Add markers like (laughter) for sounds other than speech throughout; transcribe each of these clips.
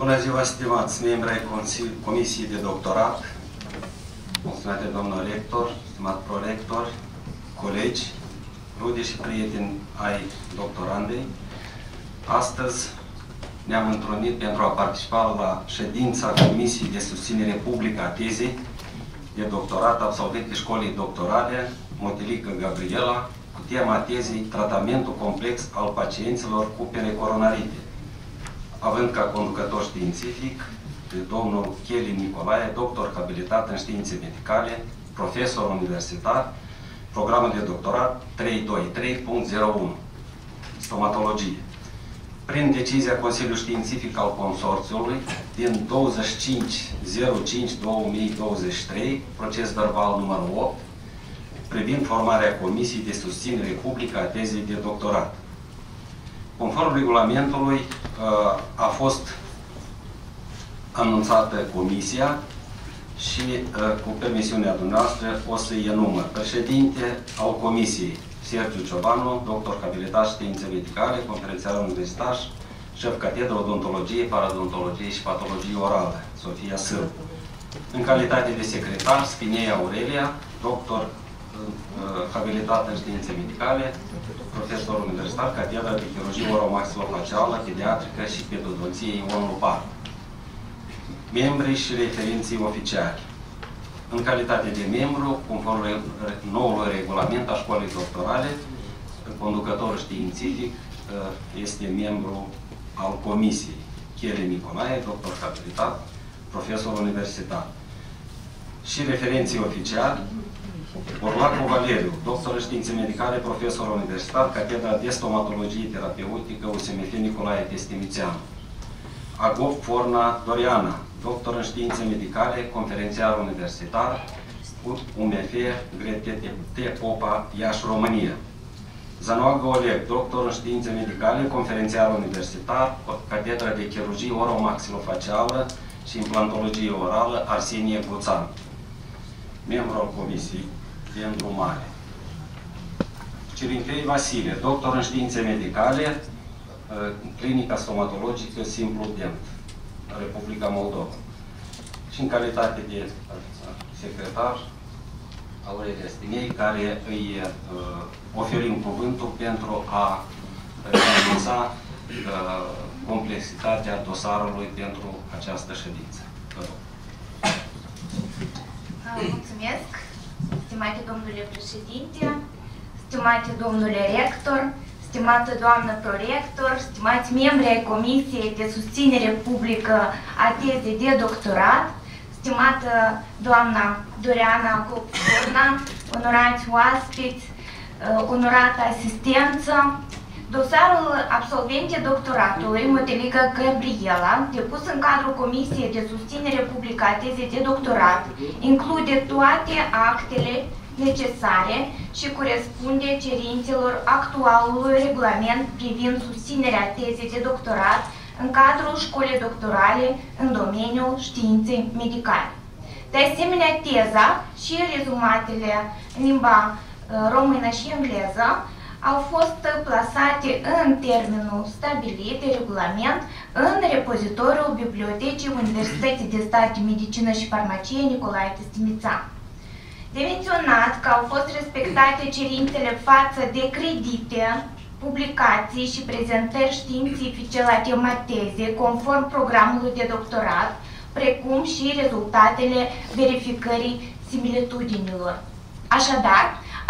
Bună ziua, stimați membri ai Comisiei de Doctorat, stimate domnul rector, stimat prorector, colegi, rude și prieteni ai doctorandei. Astăzi ne-am întrunit pentru a participa la ședința Comisiei de Susținere Publică a Tezei de doctorat absolventă școlii doctorale Motelică Gabriela cu tema tezei Tratamentul complex al pacienților cu pene coronarite având ca conducător științific pe domnul Kelly Nicolae, doctor habilitat în științe medicale, profesor universitar, programul de doctorat 323.01, stomatologie. Prin decizia Consiliului Științific al Consorțiului din 25.05.2023, proces verbal numărul 8, privind formarea Comisiei de Susținere Publică a tezei de doctorat. Conform regulamentului, uh, a fost anunțată comisia și uh, cu permisiunea dumneavoastră o să enumăr. Președinte al comisiei, Sergiu Ciobanu, doctor habilitat științe medicale, conferențiar universitar, șef catedră odontologie, paradontologie și patologie orală, Sofia Sârbu. În calitate de secretar, Spinei Aurelia, doctor uh, habilitat în științe medicale, profesor universitar, catedra de chirurgie oromaxilofacială, pediatrică și pedodonție Ion Lupar. Membrii și referinții oficiali. În calitate de membru, conform noului regulament a școlii doctorale, conducător științific uh, este membru al comisiei. Chele Nicolae, doctor habilitat, profesor universitar. Și referenții oficiali, Orlacu Valeriu, doctor în științe medicale, profesor universitar, catedra de stomatologie terapeutică USMF Nicolae Testimițeanu. Agov Forna Doriana, doctor în științe medicale, conferențiar universitar, UMF GRTT Popa, Iași, România. Zanoagă Oleg, doctor în științe medicale, conferențiar universitar, catedra de chirurgie oromaxilofacială și implantologie orală, Arsenie Guțan. Membru al Comisiei de îndrumare. Cirinchei Vasile, doctor în științe medicale, uh, clinica stomatologică Simplu Dent, Republica Moldova. Și în calitate de uh, secretar Aurelia Stinei, care îi uh, oferim cuvântul pentru a realiza uh, complexitatea dosarului pentru această ședință. Vă rog. Mulțumesc! Stimate domnule președinte, stimate domnule rector, stimată doamnă prorector, stimați membri ai Comisiei de Susținere Publică a tezei de doctorat, stimată doamna Doreana Copurna, onorați oaspeți, uh, onorată asistență, Dosarul absolvente doctoratului Motelică Gabriela, depus în cadrul Comisiei de Susținere Publică a tezei de doctorat, include toate actele necesare și corespunde cerințelor actualului regulament privind susținerea tezei de doctorat în cadrul școlii doctorale în domeniul științei medicale. De asemenea, teza și rezumatele în limba uh, română și engleză au fost plasate în termenul stabilit de regulament în repozitoriul Bibliotecii Universității de Stat de Medicină și Farmacie Nicolae Testimițan. De menționat că au fost respectate cerințele față de credite, publicații și prezentări științifice la tema teze conform programului de doctorat, precum și rezultatele verificării similitudinilor. Așadar,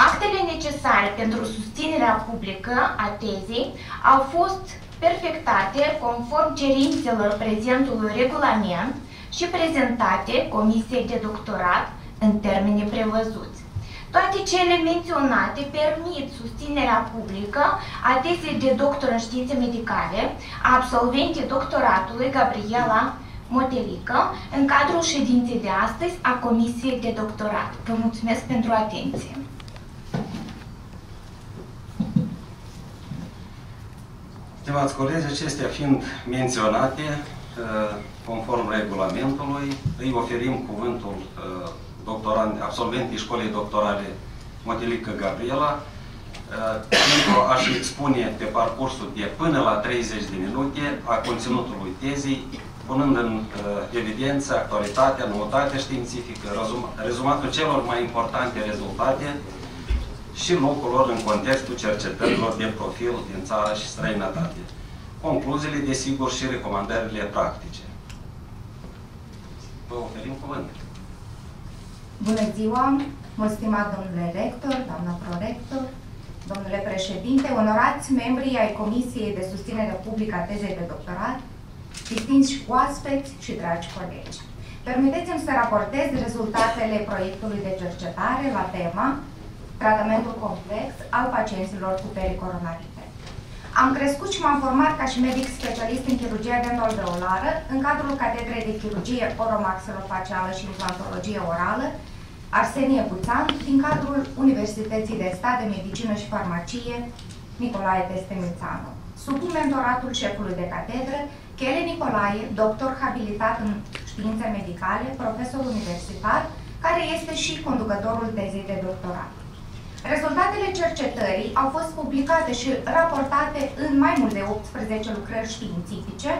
Actele necesare pentru susținerea publică a tezei au fost perfectate conform cerințelor prezentului regulament și prezentate Comisiei de Doctorat în termeni prevăzuți. Toate cele menționate permit susținerea publică a tezei de doctor în științe medicale a absolventei doctoratului Gabriela Motelică în cadrul ședinței de astăzi a Comisiei de Doctorat. Vă mulțumesc pentru atenție! Stimați colegi, acestea fiind menționate, uh, conform regulamentului, îi oferim cuvântul uh, doctorant, absolventii școlii doctorale Motilică Gabriela uh, pentru a-și expune pe parcursul de până la 30 de minute a conținutului tezei punând în uh, evidență actualitatea, noutatea științifică, rezumatul celor mai importante rezultate și locul lor în contextul cercetărilor de profil din țară și străinătate. Concluziile, desigur, și recomandările practice. Vă oferim cuvânt. Bună ziua, mult stimat domnule rector, doamna prorector, domnule președinte, onorați membrii ai Comisiei de Susținere Publică a Tezei de Doctorat, distinși oaspeți și dragi colegi. Permiteți-mi să raportez rezultatele proiectului de cercetare la tema tratamentul complex al pacienților cu pericoronarite. Am crescut și m-am format ca și medic specialist în chirurgia dentalveolară în cadrul Catedrei de Chirurgie Oromaxillofacială și Implantologie Orală Arsenie Buțan din cadrul Universității de Stat de Medicină și Farmacie Nicolae Testemițanu. Sub mentoratul șefului de catedră, Chele Nicolae, doctor habilitat în științe medicale, profesor universitar, care este și conducătorul tezei de doctorat. Rezultatele cercetării au fost publicate și raportate în mai mult de 18 lucrări științifice,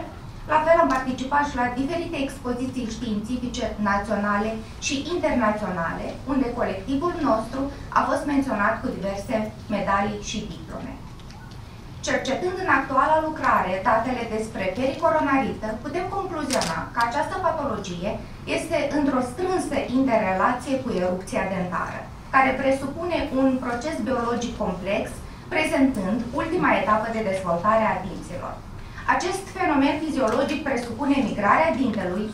la fel am participat și la diferite expoziții științifice naționale și internaționale, unde colectivul nostru a fost menționat cu diverse medalii și diplome. Cercetând în actuala lucrare datele despre pericoronarită, putem concluziona că această patologie este într-o strânsă interrelație cu erupția dentară, care presupune un proces biologic complex, prezentând ultima etapă de dezvoltare a dinților. Acest fenomen fiziologic presupune migrarea dintelui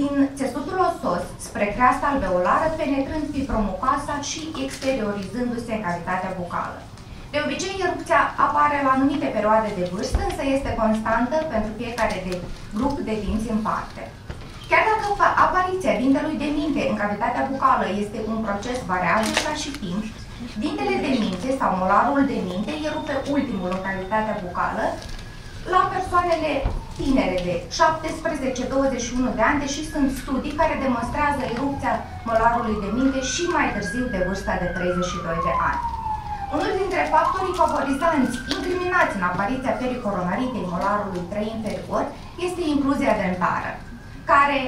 din țesutul osos spre creasta alveolară, penetrând fibromucoasa și exteriorizându-se în cavitatea bucală. De obicei, erupția apare la anumite perioade de vârstă, însă este constantă pentru fiecare de grup de dinți în parte. Chiar dacă apariția dintelui de minte în cavitatea bucală este un proces variabil ca și timp, dintele de minte sau molarul de minte erupe ultimul în cavitatea bucală, la persoanele tinere de 17-21 de ani, deși sunt studii care demonstrează erupția molarului de minte și mai târziu de vârsta de 32 de ani. Unul dintre factorii favorizanți incriminați în apariția pericoronaritei molarului 3 inferior este incluzia dentară, care,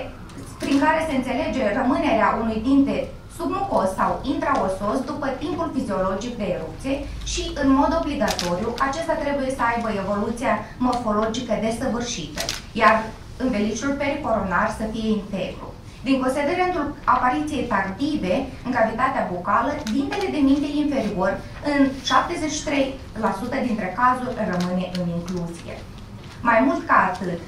prin care se înțelege rămânerea unui dinte submucos sau intraosos după timpul fiziologic de erupție și, în mod obligatoriu, acesta trebuie să aibă evoluția morfologică desăvârșită, iar înveliciul pericoronar să fie integru. Din considerentul apariției tardive în cavitatea bucală, dintele de minte inferior, în 73% dintre cazuri, rămâne în incluzie. Mai mult ca atât,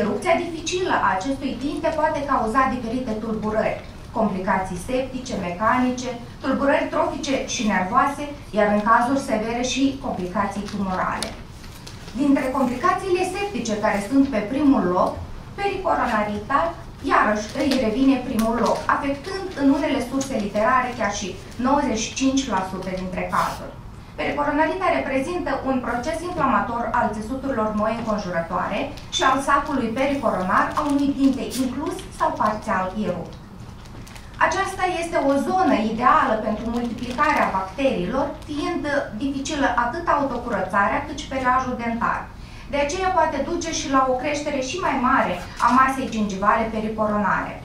erupția dificilă a acestui dinte poate cauza diferite tulburări, complicații septice, mecanice, tulburări trofice și nervoase, iar în cazuri severe și complicații tumorale. Dintre complicațiile septice care sunt pe primul loc, pericoronaritate, iarăși îi revine primul loc, afectând în unele surse literare chiar și 95% dintre cazuri. Pericoronarita reprezintă un proces inflamator al țesuturilor noi înconjurătoare și al sacului pericoronar a unui dinte inclus sau parțial erupt. Aceasta este o zonă ideală pentru multiplicarea bacteriilor, fiind dificilă atât autocurățarea cât și periajul dentar. De aceea poate duce și la o creștere și mai mare a masei gingivale pericoronare.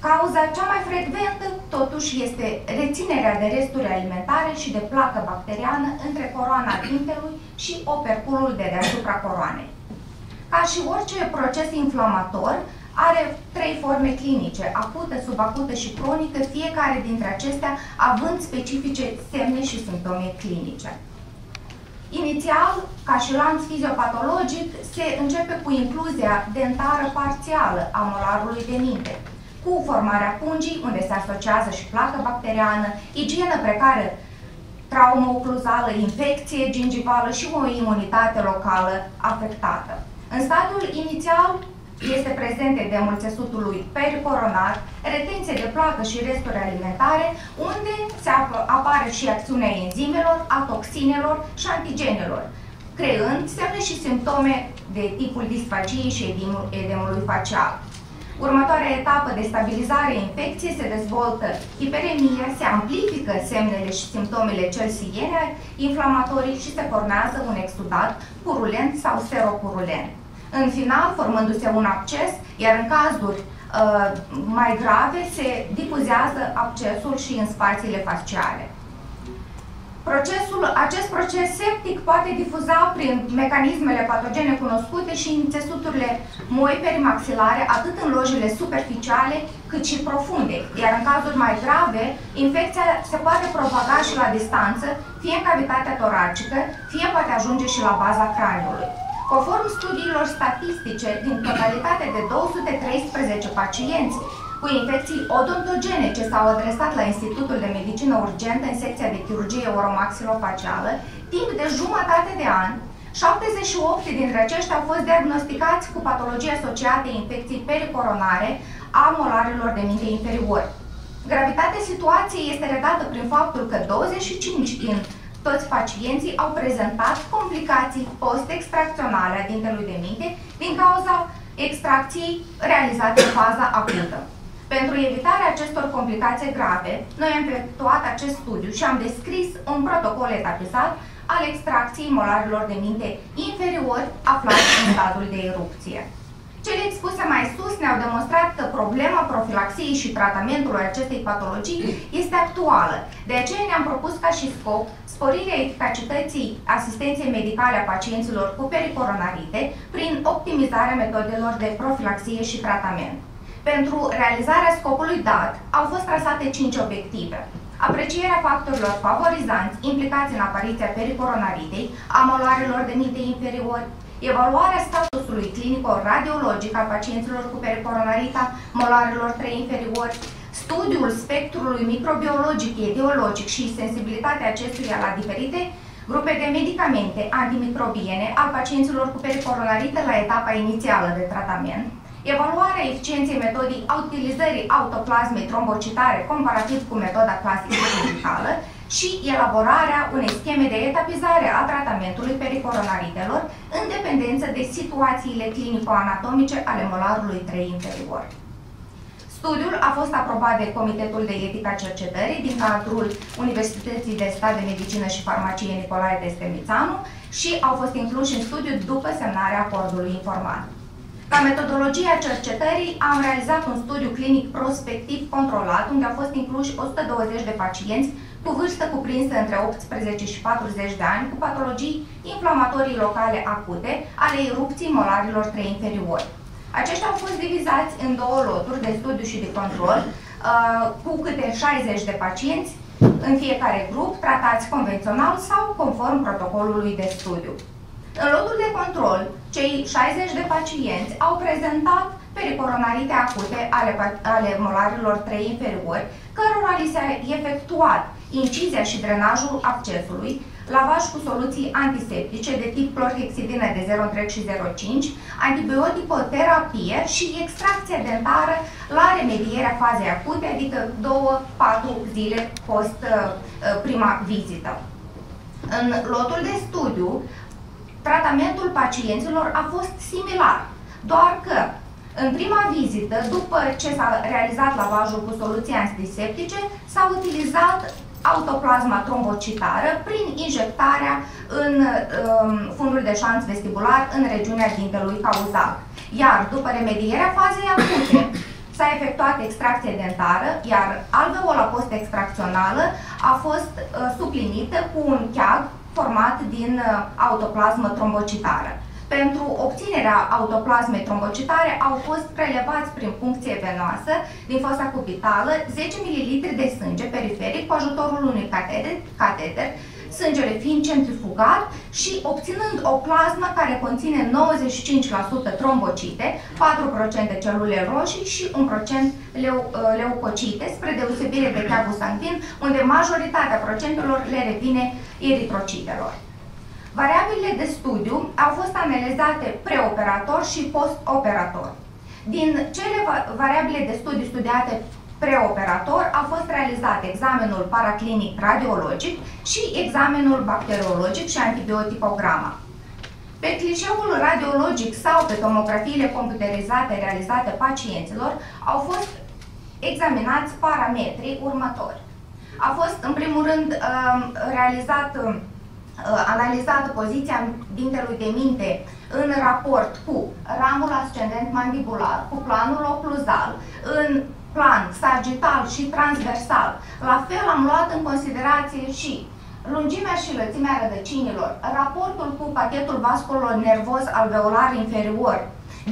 Cauza cea mai frecventă, totuși, este reținerea de resturi alimentare și de placă bacteriană între coroana dintelui și operculul de deasupra coroanei. Ca și orice proces inflamator, are trei forme clinice, acută, subacută și cronică, fiecare dintre acestea având specifice semne și simptome clinice. Inițial, ca și lanț fiziopatologic, se începe cu incluzia dentară parțială a molarului de minte, cu formarea pungii, unde se asociază și placă bacteriană, igienă precară, traumă ocluzală, infecție gingivală și o imunitate locală afectată. În stadiul inițial, este prezente de țesutului pericoronar, retenție de placă și resturi alimentare, unde se apare și acțiunea enzimelor, a toxinelor și antigenelor, creând semne și simptome de tipul disfagiei și edemului facial. Următoarea etapă de stabilizare a infecției se dezvoltă hiperemia, se amplifică semnele și simptomele celsiene inflamatorii și se formează un exudat purulent sau seropurulent. în final formându-se un acces, iar în cazuri uh, mai grave se difuzează accesul și în spațiile faciale. Procesul, acest proces septic poate difuza prin mecanismele patogene cunoscute și în țesuturile moi perimaxilare, atât în lojile superficiale cât și profunde, iar în cazuri mai grave, infecția se poate propaga și la distanță, fie în cavitatea toracică, fie poate ajunge și la baza craniului. Conform studiilor statistice, din totalitate de 213 pacienți cu infecții odontogene ce s-au adresat la Institutul de Medicină Urgentă în secția de chirurgie oromaxilofacială, timp de jumătate de an, 78 dintre aceștia au fost diagnosticați cu patologii asociate infecții pericoronare a molarilor de minte inferior. Gravitatea situației este redată prin faptul că 25 din toți pacienții au prezentat complicații post-extracționale a dintelui de minte din cauza extracției realizate în faza acută. Pentru evitarea acestor complicații grave, noi am efectuat acest studiu și am descris un protocol etapizat al extracției molarilor de minte inferiori aflați în stadiul de erupție. Cele expuse mai sus ne-au demonstrat că problema profilaxiei și tratamentului acestei patologii este actuală. De aceea ne-am propus ca și scop sporirea eficacității asistenței medicale a pacienților cu pericoronarite prin optimizarea metodelor de profilaxie și tratament. Pentru realizarea scopului dat au fost trasate cinci obiective. Aprecierea factorilor favorizanți implicați în apariția pericoronaritei, a moloarelor de minte inferiori, evaluarea statusului clinico-radiologic al pacienților cu pericoronarita, moloarelor 3 inferiori, studiul spectrului microbiologic, etiologic și sensibilitatea acestuia la diferite grupe de medicamente antimicrobiene al pacienților cu pericoronarită la etapa inițială de tratament, evaluarea eficienței metodii a utilizării autoplasmei trombocitare comparativ cu metoda clasică medicală și elaborarea unei scheme de etapizare a tratamentului pericoronaritelor în dependență de situațiile clinico-anatomice ale molarului 3 inferior. Studiul a fost aprobat de Comitetul de Etică a Cercetării din cadrul Universității de Stat de Medicină și Farmacie Nicolae de Stemițanu și au fost incluși în studiu după semnarea acordului informat. Ca metodologie a cercetării am realizat un studiu clinic prospectiv controlat, unde au fost incluși 120 de pacienți cu vârstă cuprinsă între 18 și 40 de ani, cu patologii inflamatorii locale acute ale erupției molarilor 3 inferiori. Aceștia au fost divizați în două loturi de studiu și de control, uh, cu câte 60 de pacienți în fiecare grup, tratați convențional sau conform protocolului de studiu. În lotul de control, cei 60 de pacienți au prezentat pericoronarite acute ale, ale molarilor 3 inferiori, cărora li s-a efectuat incizia și drenajul accesului, lavaj cu soluții antiseptice de tip clorhexidină de 0,3 și 0,5, antibioticoterapie și extracția dentară la remedierea fazei acute, adică 2-4 zile post uh, uh, prima vizită. În lotul de studiu, tratamentul pacienților a fost similar, doar că în prima vizită, după ce s-a realizat lavajul cu soluții antiseptice, s-a utilizat autoplasma trombocitară prin injectarea în um, fundul de șanț vestibular în regiunea dintelui cauzal. Iar după remedierea fazei acute, (coughs) s-a efectuat extracție dentară, iar alveola post-extracțională a fost uh, suplinită cu un cheag format din uh, autoplasmă trombocitară. Pentru obținerea autoplasmei trombocitare au fost prelevați prin puncție venoasă din fosa cubitală 10 ml de sânge periferic cu ajutorul unui cateter, cateter sângele fiind centrifugat și obținând o plasmă care conține 95% trombocite, 4% celule roșii și 1% leu, uh, leucocite, spre deosebire de cheagul sanguin, unde majoritatea procentelor le revine eritrocitelor. Variabilele de studiu au fost analizate preoperator și postoperator. Din cele variabile de studiu studiate preoperator a fost realizat examenul paraclinic radiologic și examenul bacteriologic și antibioticograma. Pe clișeul radiologic sau pe tomografiile computerizate realizate pacienților au fost examinați parametrii următori. A fost, în primul rând, um, realizat um, analizat poziția dintelui de minte în raport cu ramul ascendent mandibular, cu planul ocluzal, în plan sagittal și transversal. La fel am luat în considerație și lungimea și lățimea rădăcinilor, raportul cu pachetul vasculor nervos alveolar inferior,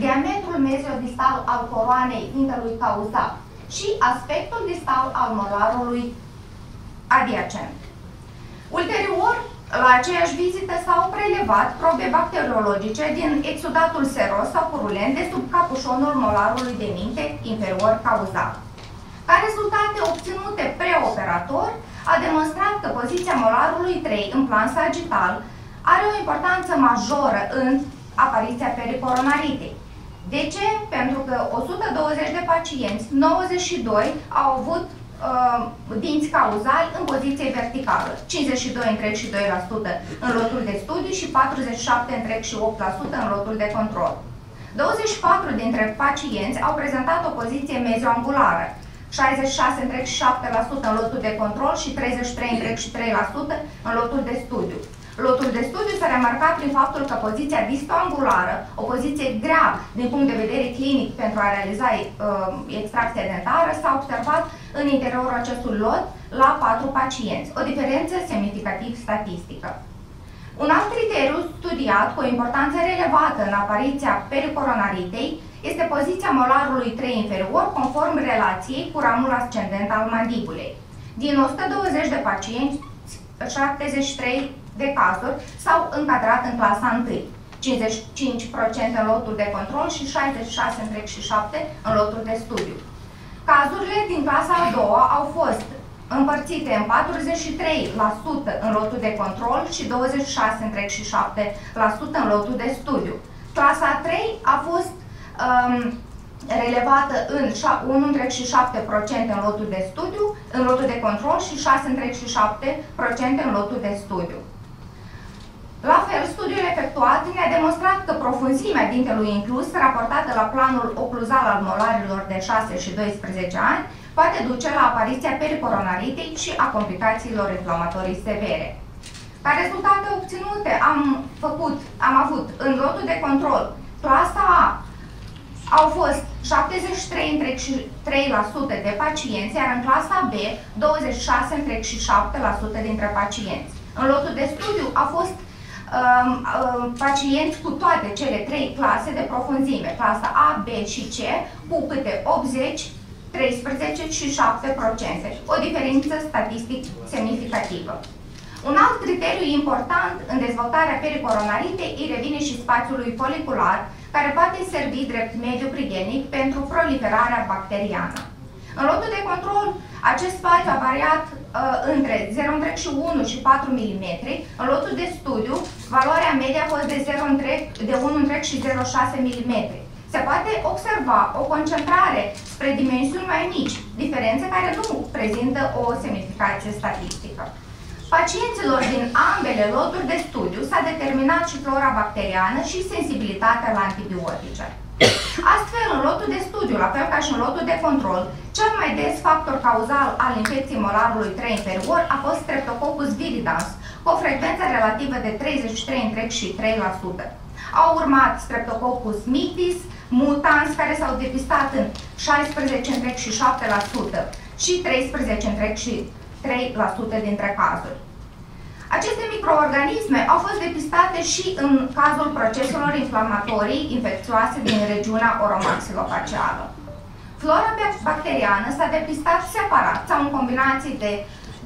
diametrul meziodistal al coroanei dintelui cauzal și aspectul distal al molarului adiacent. Ulterior, la aceeași vizită s-au prelevat probe bacteriologice din exudatul seros sau purulent de sub capușonul molarului de minte inferior cauzal. Ca rezultate obținute preoperator, a demonstrat că poziția molarului 3 în plan sagital are o importanță majoră în apariția pericoronaritei. De ce? Pentru că 120 de pacienți, 92 au avut uh, dinți cauzali în poziție verticală, 52 întreg și 2% în lotul de studiu și 47 întreg și 8% în lotul de control. 24 dintre pacienți au prezentat o poziție mezioangulară, 66 întreg și 7% în lotul de control și 33 întreg și 3% în lotul de studiu. Lotul de studiu s-a remarcat prin faptul că poziția distoangulară, o poziție grea din punct de vedere clinic pentru a realiza uh, extracția dentară, s-a observat în interiorul acestui lot la 4 pacienți, o diferență semnificativ statistică. Un alt criteriu studiat cu o importanță relevată în apariția pericoronaritei este poziția molarului 3 inferior conform relației cu ramul ascendent al mandibulei. Din 120 de pacienți, 73 de cazuri s-au încadrat în clasa 1, 55% în lotul de control și 66,7% în lotul de studiu. Cazurile din clasa a doua au fost împărțite în 43% în lotul de control și 26,7% în lotul de studiu. Clasa 3 a fost um, relevată în 1,7% în lotul de studiu, în lotul de control și 6,7% în lotul de studiu. La fel, studiul efectuat ne-a demonstrat că profunzimea dintelui inclus, raportată la planul ocluzal al molarilor de 6 și 12 ani, poate duce la apariția pericoronaritei și a complicațiilor inflamatorii severe. Ca rezultate obținute am făcut, am avut în lotul de control clasa A au fost 73,3% de pacienți, iar în clasa B 26,7% dintre pacienți. În lotul de studiu a fost um, um, pacienți cu toate cele trei clase de profunzime, clasa A, B și C, cu câte 80, 13 și 7%, o diferență statistic semnificativă. Un alt criteriu important în dezvoltarea pericoronaritei îi revine și spațiului folicular, care poate servi drept mediu prigelnic pentru proliferarea bacteriană. În lotul de control, acest spațiu a variat uh, între 0,1 și 4 mm. În lotul de studiu, valoarea medie a fost de, 0, de 1 și 0,6 mm. Se poate observa o concentrare spre dimensiuni mai mici, diferențe care nu prezintă o semnificație statistică. Pacienților din ambele loturi de studiu s-a determinat și flora bacteriană și sensibilitatea la antibiotice. Astfel, în lotul de studiu, la fel ca și în lotul de control, cel mai des factor cauzal al infecției molarului 3 inferior a fost Streptococcus viridans, cu o frecvență relativă de 33 și 3%. Au urmat Streptococcus mitis, mutans, care s-au depistat în 16 și 7% și 13 și 3% dintre cazuri. Aceste microorganisme au fost depistate și în cazul proceselor inflamatorii infecțioase din regiunea oromaxilofacială. Flora bacteriană s-a depistat separat sau în combinații de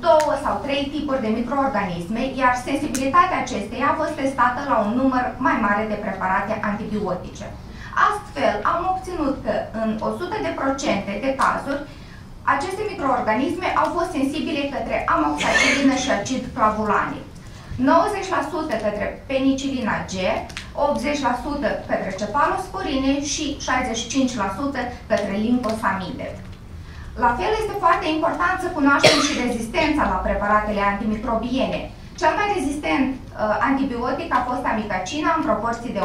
două sau trei tipuri de microorganisme, iar sensibilitatea acesteia a fost testată la un număr mai mare de preparate antibiotice. Astfel, am obținut că în 100% de cazuri, aceste microorganisme au fost sensibile către amoxicilină și acid clavulanic. 90% către penicilina G, 80% către cefalosporine și 65% către limfosamide. La fel este foarte important să cunoaștem și rezistența la preparatele antimicrobiene. Cel mai rezistent uh, antibiotic a fost amicacina în proporții de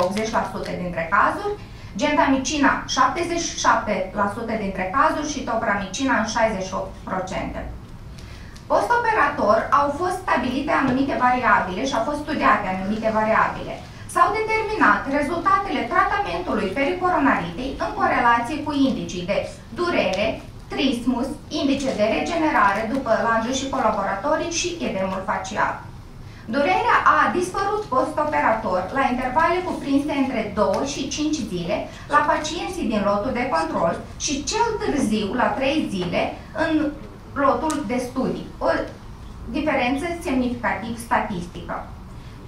80% dintre cazuri, gentamicina 77% dintre cazuri și topramicina în 68%. Post-operator au fost stabilite anumite variabile și au fost studiate anumite variabile. S-au determinat rezultatele tratamentului pericoronaritei în corelație cu indicii de durere, trismus, indice de regenerare după lanjă și colaboratorii și edemul facial. Durerea a dispărut post-operator la intervale cuprinse între 2 și 5 zile la pacienții din lotul de control și cel târziu la 3 zile în lotul de studii. O diferență semnificativ statistică.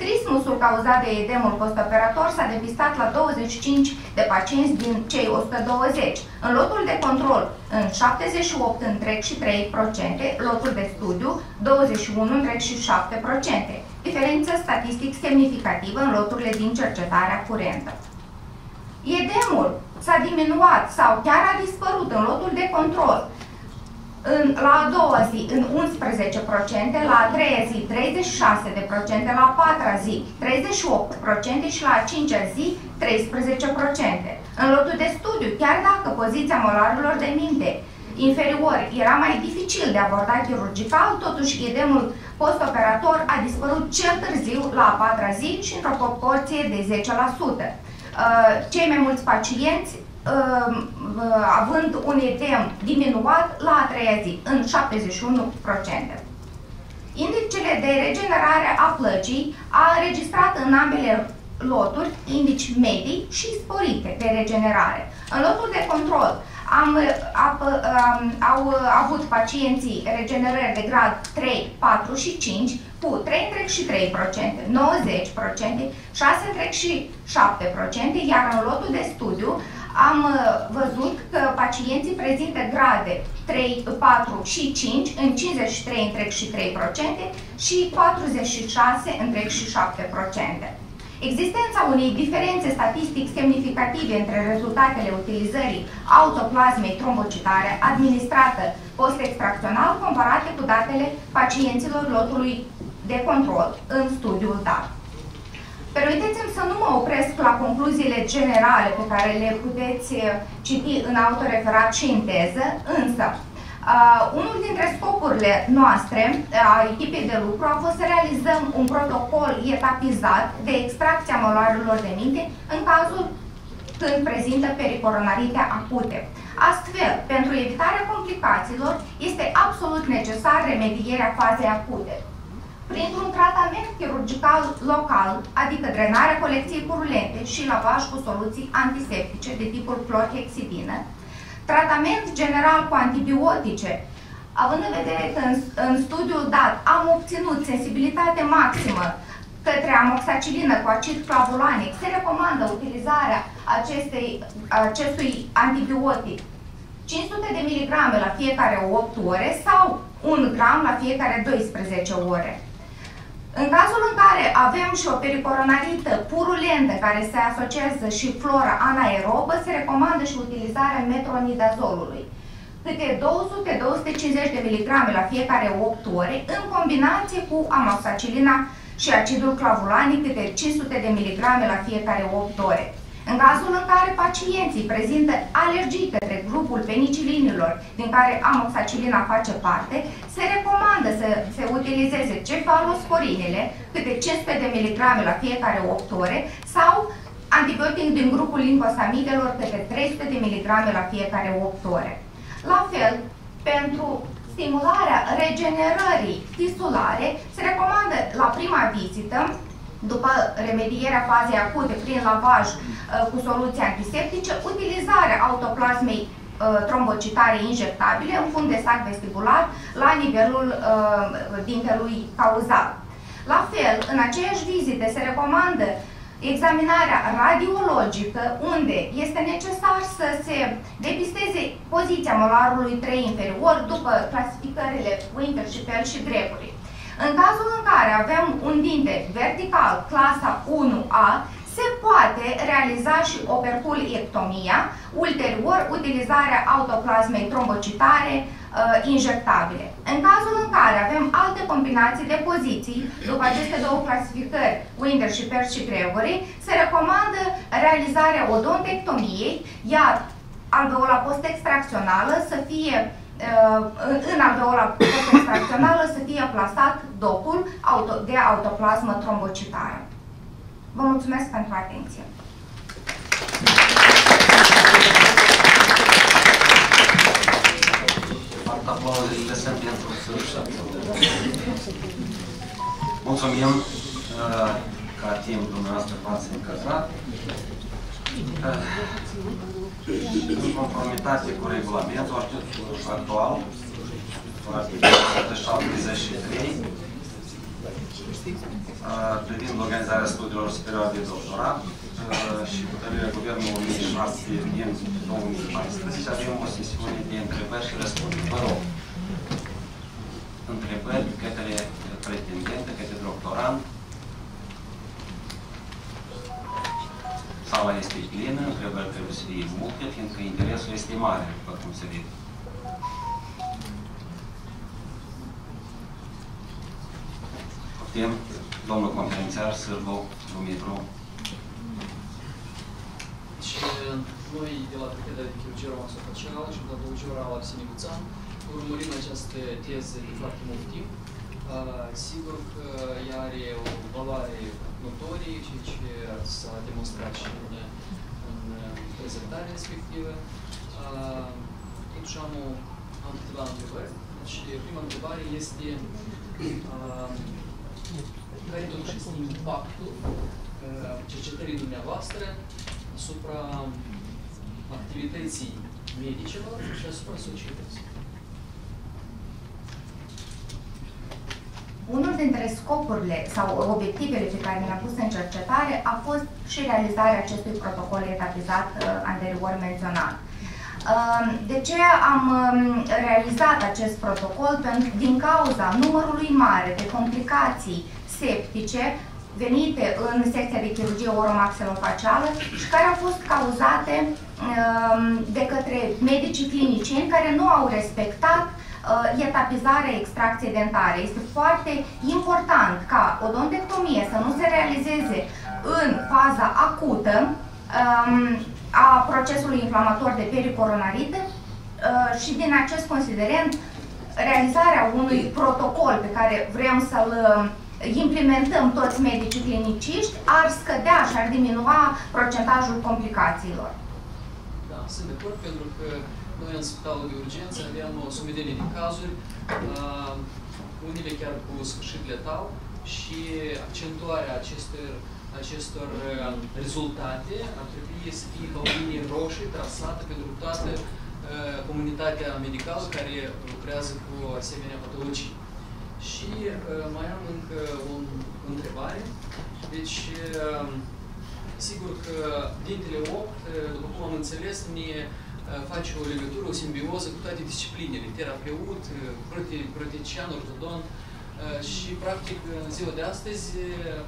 Trismusul cauzat de edemul postoperator s-a depistat la 25 de pacienți din cei 120. În lotul de control, în 78 întreg și 3%, lotul de studiu 21 întreg și 7%. Diferență statistic semnificativă în loturile din cercetarea curentă. Edemul s-a diminuat sau chiar a dispărut în lotul de control în, la a doua zi în 11%, la a treia zi 36%, la a patra zi 38% și la a cincea zi 13%. În lotul de studiu, chiar dacă poziția molarilor de minte inferior era mai dificil de abordat chirurgical, totuși edemul postoperator a dispărut cel târziu la a patra zi și într-o proporție de 10%. Uh, cei mai mulți pacienți uh, având un edem diminuat la a treia zi, în 71%. Indicele de regenerare a plăcii a înregistrat în ambele loturi indici medii și sporite de regenerare. În lotul de control am, ap, um, au avut pacienții regenerări de grad 3, 4 și 5 cu 3 întreg și 3%, 90%, 6 întreg și 7%, iar în lotul de studiu am uh, văzut că pacienții prezintă grade 3, 4 și 5 în 53 întreg și 3% și 46 întreg și 7%. Existența unei diferențe statistic semnificative între rezultatele utilizării autoplasmei trombocitare administrată post-extracțional comparate cu datele pacienților lotului de control în studiul dat. Permiteți-mi să nu mă opresc la concluziile generale pe care le puteți uh, citi în autoreferat și în teză, însă uh, unul dintre scopurile noastre uh, a echipei de lucru a fost să realizăm un protocol etapizat de extracția molarilor de minte în cazul când prezintă pericoronarite acute. Astfel, pentru evitarea complicațiilor, este absolut necesar remedierea fazei acute printr-un tratament chirurgical local, adică drenarea colecției purulente și lavaj cu soluții antiseptice de tipul clorhexidină, tratament general cu antibiotice, având în vedere că în, în studiul dat am obținut sensibilitate maximă către amoxacilină cu acid clavulanic, se recomandă utilizarea acestei, acestui antibiotic 500 de miligrame la fiecare 8 ore sau 1 gram la fiecare 12 ore. În cazul în care avem și o pericoronarită purulentă care se asociază și flora anaerobă, se recomandă și utilizarea metronidazolului, câte 200-250 de mg la fiecare 8 ore, în combinație cu amoxacilina și acidul clavulanic, câte 500 de mg la fiecare 8 ore. În cazul în care pacienții prezintă alergii către grupul penicilinilor din care amoxacilina face parte, se recomandă să se utilizeze cefalosporinele, câte 500 de mg la fiecare 8 ore, sau antibiotic din grupul lincosamidelor, câte 300 de mg la fiecare 8 ore. La fel, pentru stimularea regenerării tisulară, se recomandă la prima vizită după remedierea fazei acute prin lavaj uh, cu soluții antiseptice, utilizarea autoplasmei uh, trombocitare injectabile în fund de sac vestibular la nivelul uh, dintelui cauzal. La fel, în aceeași vizite se recomandă examinarea radiologică, unde este necesar să se depisteze poziția molarului 3 inferior după clasificările Winter și Pell și Gregory. În cazul în care avem un dinte vertical, clasa 1A, se poate realiza și operculiectomia, ulterior utilizarea autoplasmei trombocitare uh, injectabile. În cazul în care avem alte combinații de poziții, după aceste două clasificări, Winder și Perch și Gregory, se recomandă realizarea odontectomiei, iar alveola post-extracțională să fie uh, în, în alveola extracțională să fie plasat dopul auto, de autoplasmă trombocitară. Vă mulțumesc pentru atenție. aplauzele sunt pentru Mulțumim uh, ca timp dumneavoastră v-ați încadrat. Uh, în conformitate cu regulamentul actual, articolul 73, privind organizarea studiilor superioare de doctorat și hotărârea Guvernului 1006 din 2014, avem o sesiune de întrebări și răspunsuri. Vă rog, întrebări către pretendente, către doctorant. Sala este plină, întrebări trebuie să fie multe, fiindcă interesul este mare, după cum se vede. Putem, domnul conferențiar Sârbu Dumitru. Și noi de la Facultatea de Chirurgie Romană-Facial și Patologie Orală Arsenie Guțan urmărim această teză de foarte mult timp. Uh, sigur că ea are o valoare notorie, ceea ce s-a demonstrat și în, în prezentarea respectivă. Uh, totuși am, o, am câteva întrebări. Deci, prima întrebare este uh, care totuși este impactul uh, cercetării dumneavoastră asupra activității medicilor și asupra societății. Unul dintre scopurile sau obiectivele pe care le-am pus în cercetare a fost și realizarea acestui protocol etapizat uh, anterior menționat. Uh, de ce am um, realizat acest protocol? Pentru, din cauza numărului mare de complicații septice venite în secția de chirurgie oromaxelofacială și care au fost cauzate um, de către medicii clinicieni care nu au respectat uh, etapizarea extracției dentare. Este foarte important ca odontectomie să nu se realizeze în faza acută um, a procesului inflamator de pericoronarită uh, și din acest considerent realizarea unui protocol pe care vrem să-l uh, implementăm toți medicii cliniciști, ar scădea și ar diminua procentajul complicațiilor. Da, sunt de acord, pentru că noi în spitalul de urgență avem o sumedenie de cazuri, uh, unele chiar cu sfârșit letal și accentuarea acestor, acestor uh, rezultate ar trebui să fie ca o linie roșie trasată pentru toată uh, comunitatea medicală care lucrează cu asemenea patologii. Și uh, mai am încă o întrebare. Deci, uh, sigur că dintele 8, uh, după cum am înțeles, ne uh, face o legătură, o simbioză cu toate disciplinele, terapeut, uh, prote, protecian, ortodont uh, și, practic, în ziua de astăzi, uh,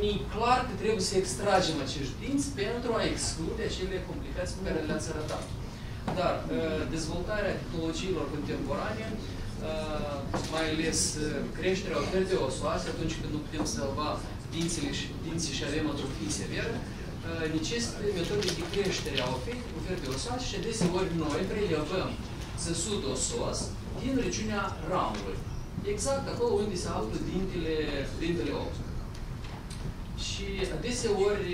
mi clar că trebuie să extragem acești dinți pentru a exclude acele complicații pe care le-ați arătat. Dar dezvoltarea tehnologiilor contemporane Uh, mai ales uh, creșterea ofertei osoase, atunci când nu putem salva dințile și, dinții și avem atrofie severă, uh, necesită metode de creștere a ofertei osoase și deseori noi prelevăm țesut osos din regiunea ramului. Exact acolo unde se află dintele, dintele ochi. Și deseori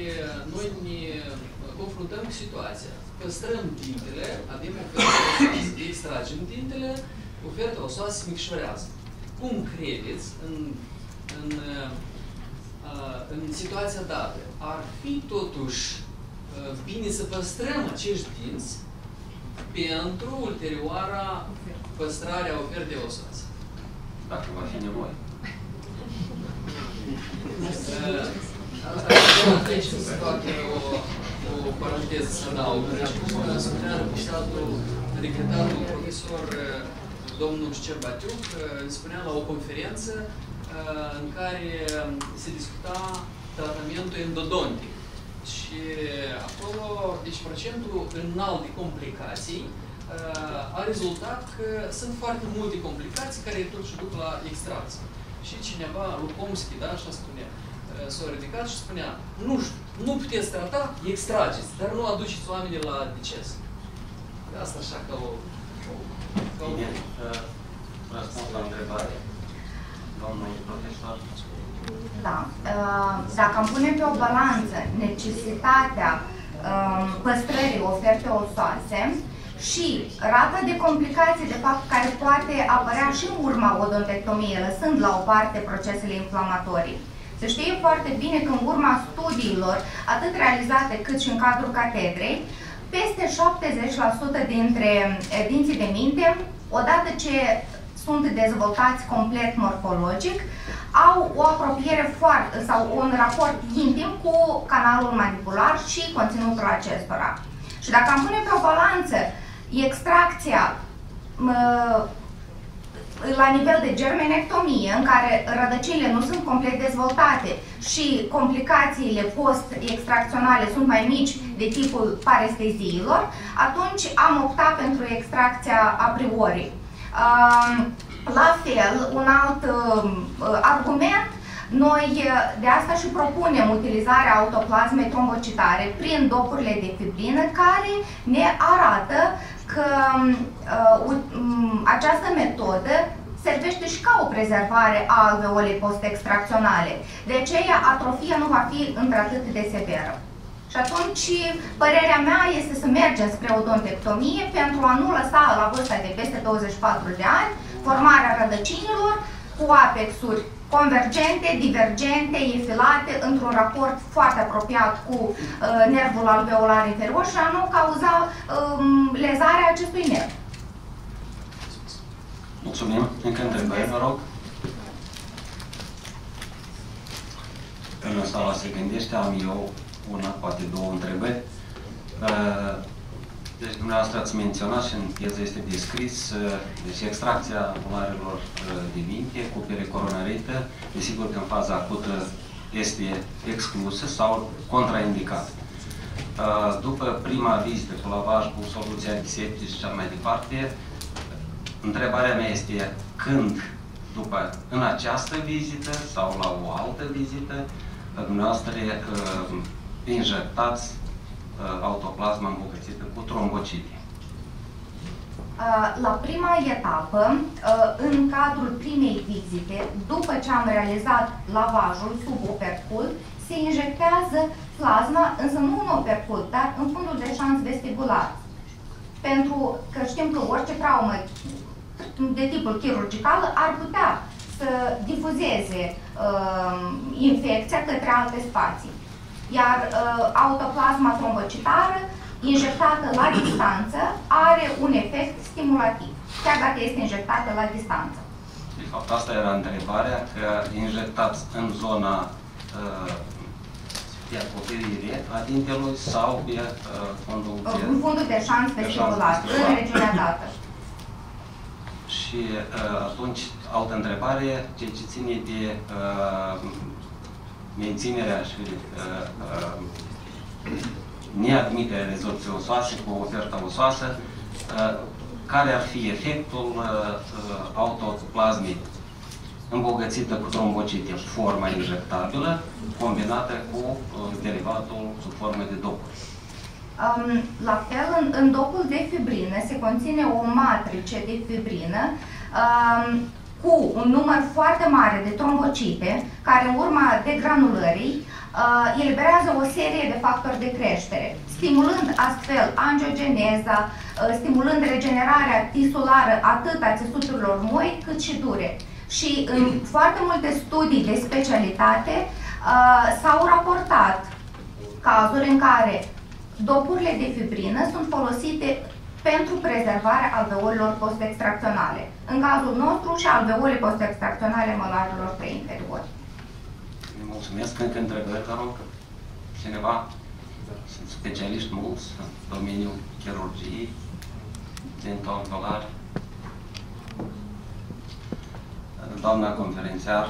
noi ne confruntăm cu situația. Păstrăm dintele, avem ofertă extragem dintele, oferta osoasă se micșorează. Cum credeți, în, în, uh, în situația dată, ar fi totuși uh, bine să păstrăm acești dinți pentru ulterioara păstrarea ofertei osoase? Dacă va fi nevoie. Aici se face o, o paranteză să adaug. Cum spunea deputatul, decretatul profesor domnul Șcerbatiu îmi spunea la o conferință uh, în care se discuta tratamentul endodontic. Și acolo, deci procentul înalt de complicații uh, a rezultat că sunt foarte multe complicații care totuși duc la extracție. Și cineva, Lupomski, da, așa spunea, uh, s-a ridicat și spunea, nu știu, nu puteți trata, extrageți, dar nu aduceți oamenii la deces. Asta așa ca o Bine, uh, răspuns la întrebare. Domnul profesor. Da. Uh, Dacă am pune pe o balanță necesitatea um, păstrării oferte osoase și rata de complicații, de fapt, care poate apărea și în urma odontectomiei, lăsând la o parte procesele inflamatorii. Se știe foarte bine că în urma studiilor, atât realizate cât și în cadrul catedrei, peste 70% dintre eh, dinții de minte, odată ce sunt dezvoltați complet morfologic, au o apropiere foarte sau un raport intim cu canalul mandibular și conținutul acestora. Și dacă am pune pe o balanță extracția la nivel de germenectomie, în care rădăcinile nu sunt complet dezvoltate și complicațiile post-extracționale sunt mai mici de tipul paresteziilor, atunci am optat pentru extracția a priori. La fel, un alt uh, argument, noi de asta și propunem utilizarea autoplasmei trombocitare prin dopurile de fibrină care ne arată că uh, um, această metodă servește și ca o prezervare a alveolei post-extracționale. De aceea, atrofia nu va fi într-atât de severă. Și atunci, părerea mea este să mergem spre odontectomie pentru a nu lăsa la vârsta de peste 24 de ani formarea rădăcinilor cu apexuri convergente, divergente, efilate, într-un raport foarte apropiat cu uh, nervul alveolar inferior și a nu cauza um, lezarea acestui nerv. Mulțumim. Încă întrebări, vă rog. Până sala se gândește, am eu una, poate două întrebări. Uh, deci dumneavoastră ați menționat și în piesă este descris, uh, deci extracția molarelor uh, de minte cu pericoronarită, desigur că în faza acută este exclusă sau contraindicată. Uh, după prima vizită cu lavaj cu soluția antiseptică și așa mai departe, întrebarea mea este când, după, în această vizită sau la o altă vizită, dumneavoastră injectați Uh, autoplasma îmbogățită cu trombocite? Uh, la prima etapă, uh, în cadrul primei vizite, după ce am realizat lavajul sub opercul, se injectează plasma, însă nu în opercul, dar în fundul de șans vestibular. Pentru că știm că orice traumă de tipul chirurgical ar putea să difuzeze uh, infecția către alte spații iar uh, autoplasma trombocitară injectată la distanță are un efect stimulativ, chiar dacă este injectată la distanță. De fapt, asta era întrebarea, că injectați în zona uh, de acoperire a dintelui sau pe uh, fundul de... În fundul de șans vestibular, în regiunea dată. Și uh, atunci, altă întrebare, ce ține de uh, menținerea și uh, uh, neadmiterea rezorpției osoase cu oferta osoasă, uh, care ar fi efectul uh, uh autoplasmei îmbogățită cu trombocite, forma injectabilă, combinată cu uh, derivatul sub formă de dopuri. Um, la fel, în, în dopul de fibrină se conține o matrice de fibrină um, cu un număr foarte mare de trombocite, care în urma degranulării uh, eliberează o serie de factori de creștere, stimulând astfel angiogeneza, uh, stimulând regenerarea tisulară atât a țesuturilor moi cât și dure. Și în foarte multe studii de specialitate uh, s-au raportat cazuri în care dopurile de fibrină sunt folosite pentru prezervarea alveolilor post-extracționale. În cazul nostru și alveolii post-extracționale molarilor preinferiori. Mulțumesc. Încă întrebări, vă rog. Cineva? Sunt specialiști mulți în domeniul chirurgiei, dentooncolari. Doamna conferențiar,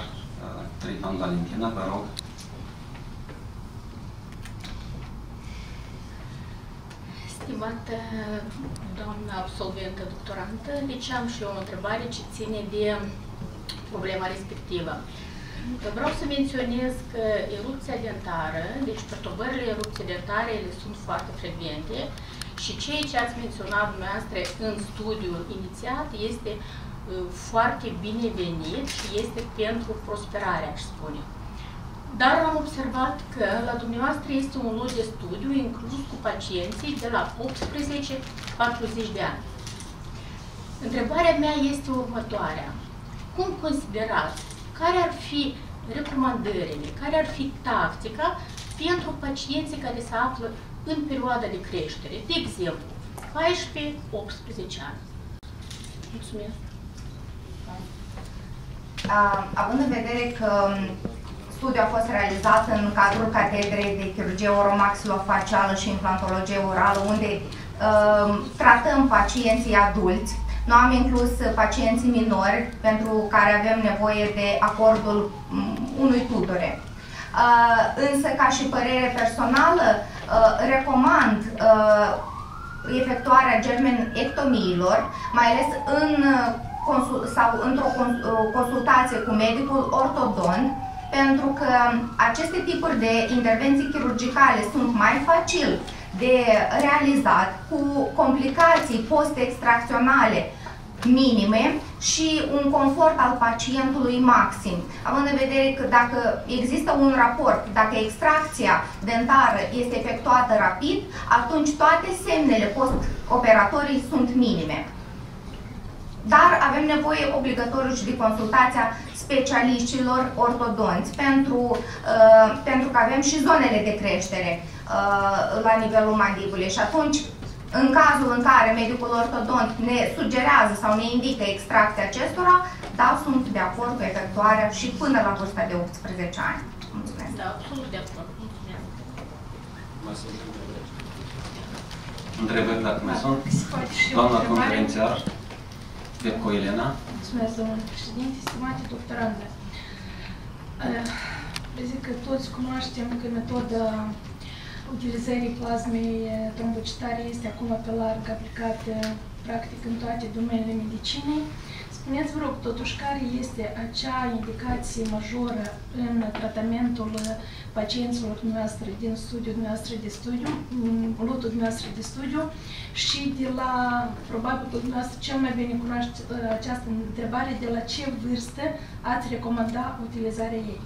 Trifan Valentina, vă rog. Stimată doamnă absolventă doctorantă, deci am și eu o întrebare ce ține de problema respectivă. Vreau să menționez că erupția dentară, deci perturbările erupției dentare ele sunt foarte frecvente Și ceea ce ați menționat dumneavoastră în studiul inițiat este uh, foarte binevenit și este pentru prosperare, aș spune. Dar am observat că la dumneavoastră este un lot de studiu inclus cu pacienții de la 18-40 de ani. Întrebarea mea este următoarea. Cum considerați care ar fi recomandările, care ar fi tactica pentru pacienții care se află în perioada de creștere, de exemplu, 14-18 ani? Mulțumesc! având în vedere că studiul a fost realizat în cadrul catedrei de chirurgie oromaxilofacială și implantologie orală, unde uh, tratăm pacienții adulți, nu am inclus pacienții minori pentru care avem nevoie de acordul mm, unui tutore. Uh, însă, ca și părere personală, uh, recomand uh, efectuarea germenectomiilor, mai ales în sau într-o consultație cu medicul ortodont, pentru că aceste tipuri de intervenții chirurgicale sunt mai facil de realizat, cu complicații post-extracționale minime și un confort al pacientului maxim. Având în vedere că dacă există un raport, dacă extracția dentară este efectuată rapid, atunci toate semnele post-operatorii sunt minime. Dar avem nevoie obligatoriu și de consultația specialiștilor ortodonți pentru, uh, pentru că avem și zonele de creștere uh, la nivelul mandibulei și atunci în cazul în care medicul ortodont ne sugerează sau ne indică extracția acestora, da, sunt de acord cu efectuarea și până la vârsta de 18 ani. Mulțumesc. Da, absolut de acord. Mulțumesc. Întrebări dacă mai sunt? Doamna conferențiar, Verco Elena. Mulțumesc, domnule președinte, stimate doctorande. Zic că toți cunoaștem că metoda utilizării plasmei trombocitare este acum pe larg aplicată practic în toate domeniile medicinei. Spuneți, vă rog, totuși, care este acea indicație majoră în tratamentul pacienților noastre din studiul noastră de studiu, lotul noastră de studiu și de la, probabil că dumneavoastră cel mai bine cunoaște această întrebare, de la ce vârstă ați recomanda utilizarea ei?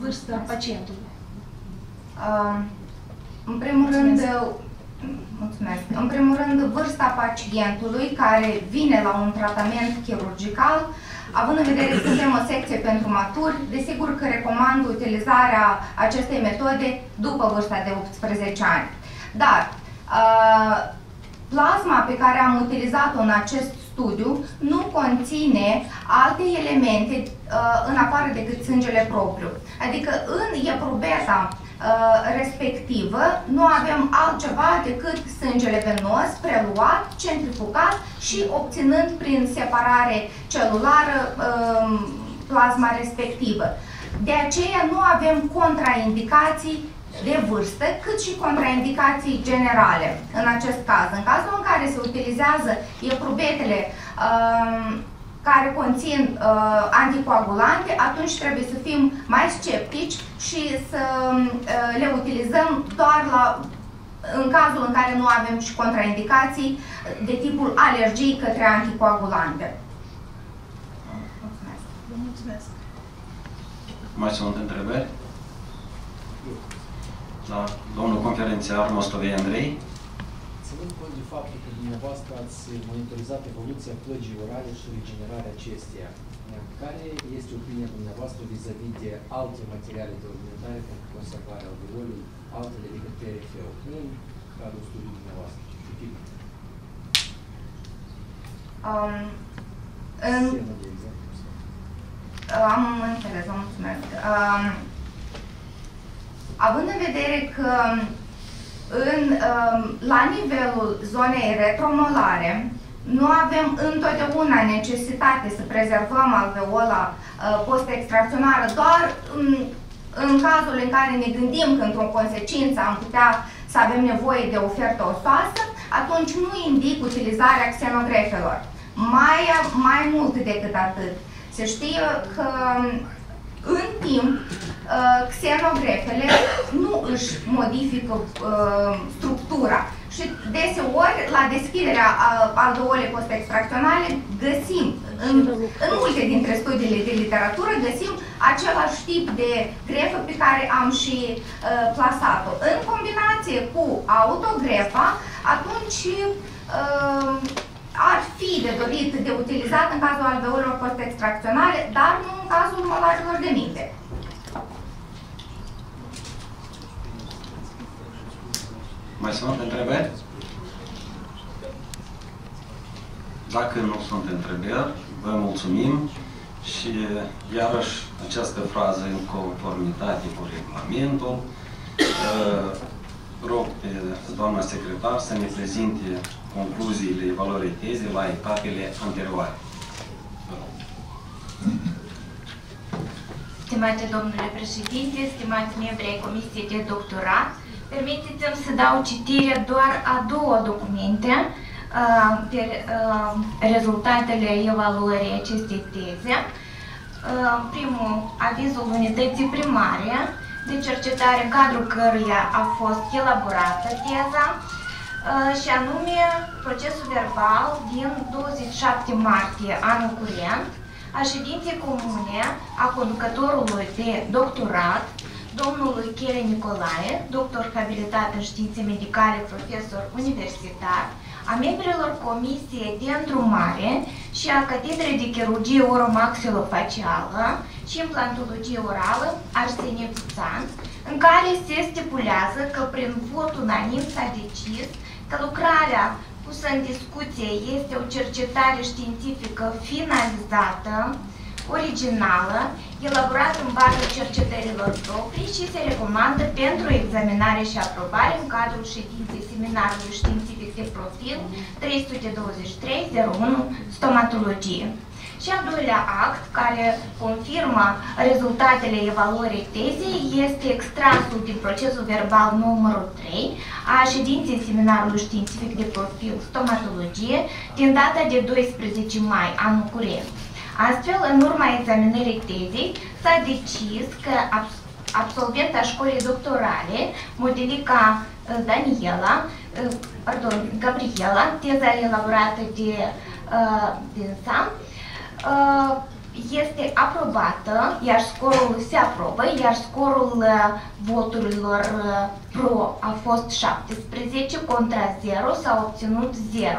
Vârsta pacientului. În primul rând, mulțumesc. În primul rând, vârsta pacientului care vine la un tratament chirurgical, având în vedere că suntem o secție pentru maturi, desigur că recomand utilizarea acestei metode după vârsta de 18 ani. Dar plasma pe care am utilizat-o în acest studiu nu conține alte elemente în afară decât sângele propriu. Adică în eprubeta Uh, respectivă nu avem altceva decât sângele venos preluat, centrifugat și obținând prin separare celulară um, plasma respectivă. De aceea nu avem contraindicații de vârstă, cât și contraindicații generale în acest caz. În cazul în care se utilizează eprubetele um, care conțin uh, anticoagulante, atunci trebuie să fim mai sceptici și să uh, le utilizăm doar la, în cazul în care nu avem și contraindicații de tipul alergii către anticoagulante. Mulțumesc. Vă mulțumesc. Mai sunt întrebări? Da. Domnul conferențiar Mostovei Andrei. Ținând cont de faptul că dumneavoastră ați monitorizat evoluția plăgii orale și regenerarea acesteia, care este opinia dumneavoastră vis-a-vis de alte materiale de orientare pentru conservarea alveolului, altele decât TRFO, în cadrul studiului dumneavoastră? Um, în... Am înțeles, vă mulțumesc. Um, având în vedere că în, um, la nivelul zonei retromolare nu avem întotdeauna necesitate să prezervăm alveola uh, post-extracționară, doar în, în cazul în care ne gândim că într-o consecință am putea să avem nevoie de ofertă osoasă, atunci nu indic utilizarea xenogrefelor. Mai, mai mult decât atât. Se știe că în timp uh, xenogrefele nu își modifică uh, structura și deseori la deschiderea uh, alveole post-extracționale găsim în, în multe dintre studiile de literatură găsim același tip de grefă pe care am și uh, plasat-o. În combinație cu autogrefa, atunci uh, ar fi de dorit de utilizat în cazul alveolelor post-extracționale, dar nu în cazul molarilor de minte. Mai sunt întrebări? Dacă nu sunt întrebări, vă mulțumim și iarăși această frază în conformitate cu regulamentul. Rog pe doamna secretar să ne prezinte concluziile evaluării tezei la etapele anterioare. Stimate domnule președinte, stimați membri ai Comisiei de Doctorat, permiteți-mi să dau citire doar a două documente uh, de uh, rezultatele evaluării acestei teze. Uh, primul, avizul unității primare de cercetare în cadrul căruia a fost elaborată teza și anume procesul verbal din 27 martie anul curent a ședinței comune a conducătorului de doctorat domnului Chele Nicolae, doctor habilitat în științe medicale, profesor universitar, a membrilor Comisiei de Îndrumare și a Catedrei de Chirurgie Oromaxilofacială și Implantologie Orală Arsenie Puțan, în care se stipulează că prin vot unanim s-a decis că lucrarea pusă în discuție este o cercetare științifică finalizată, originală, elaborată în baza cercetărilor proprii și se recomandă pentru examinare și aprobare în cadrul ședinței seminarului științific de profil 323-01 Stomatologie. Și al doilea act, care confirmă rezultatele evaluării tezei, este extrasul din procesul verbal numărul 3 a ședinței seminarului științific de profil stomatologie din data de 12 mai anul curent. Astfel, în urma examinării tezei, s-a decis că absolventa școlii doctorale, modelica uh, Daniela, uh, pardon, Gabriela, teza elaborată de uh, dânsa, uh, este aprobată, iar scorul se aprobă, iar scorul uh, voturilor uh, pro a fost 17, contra 0 s-a obținut 0.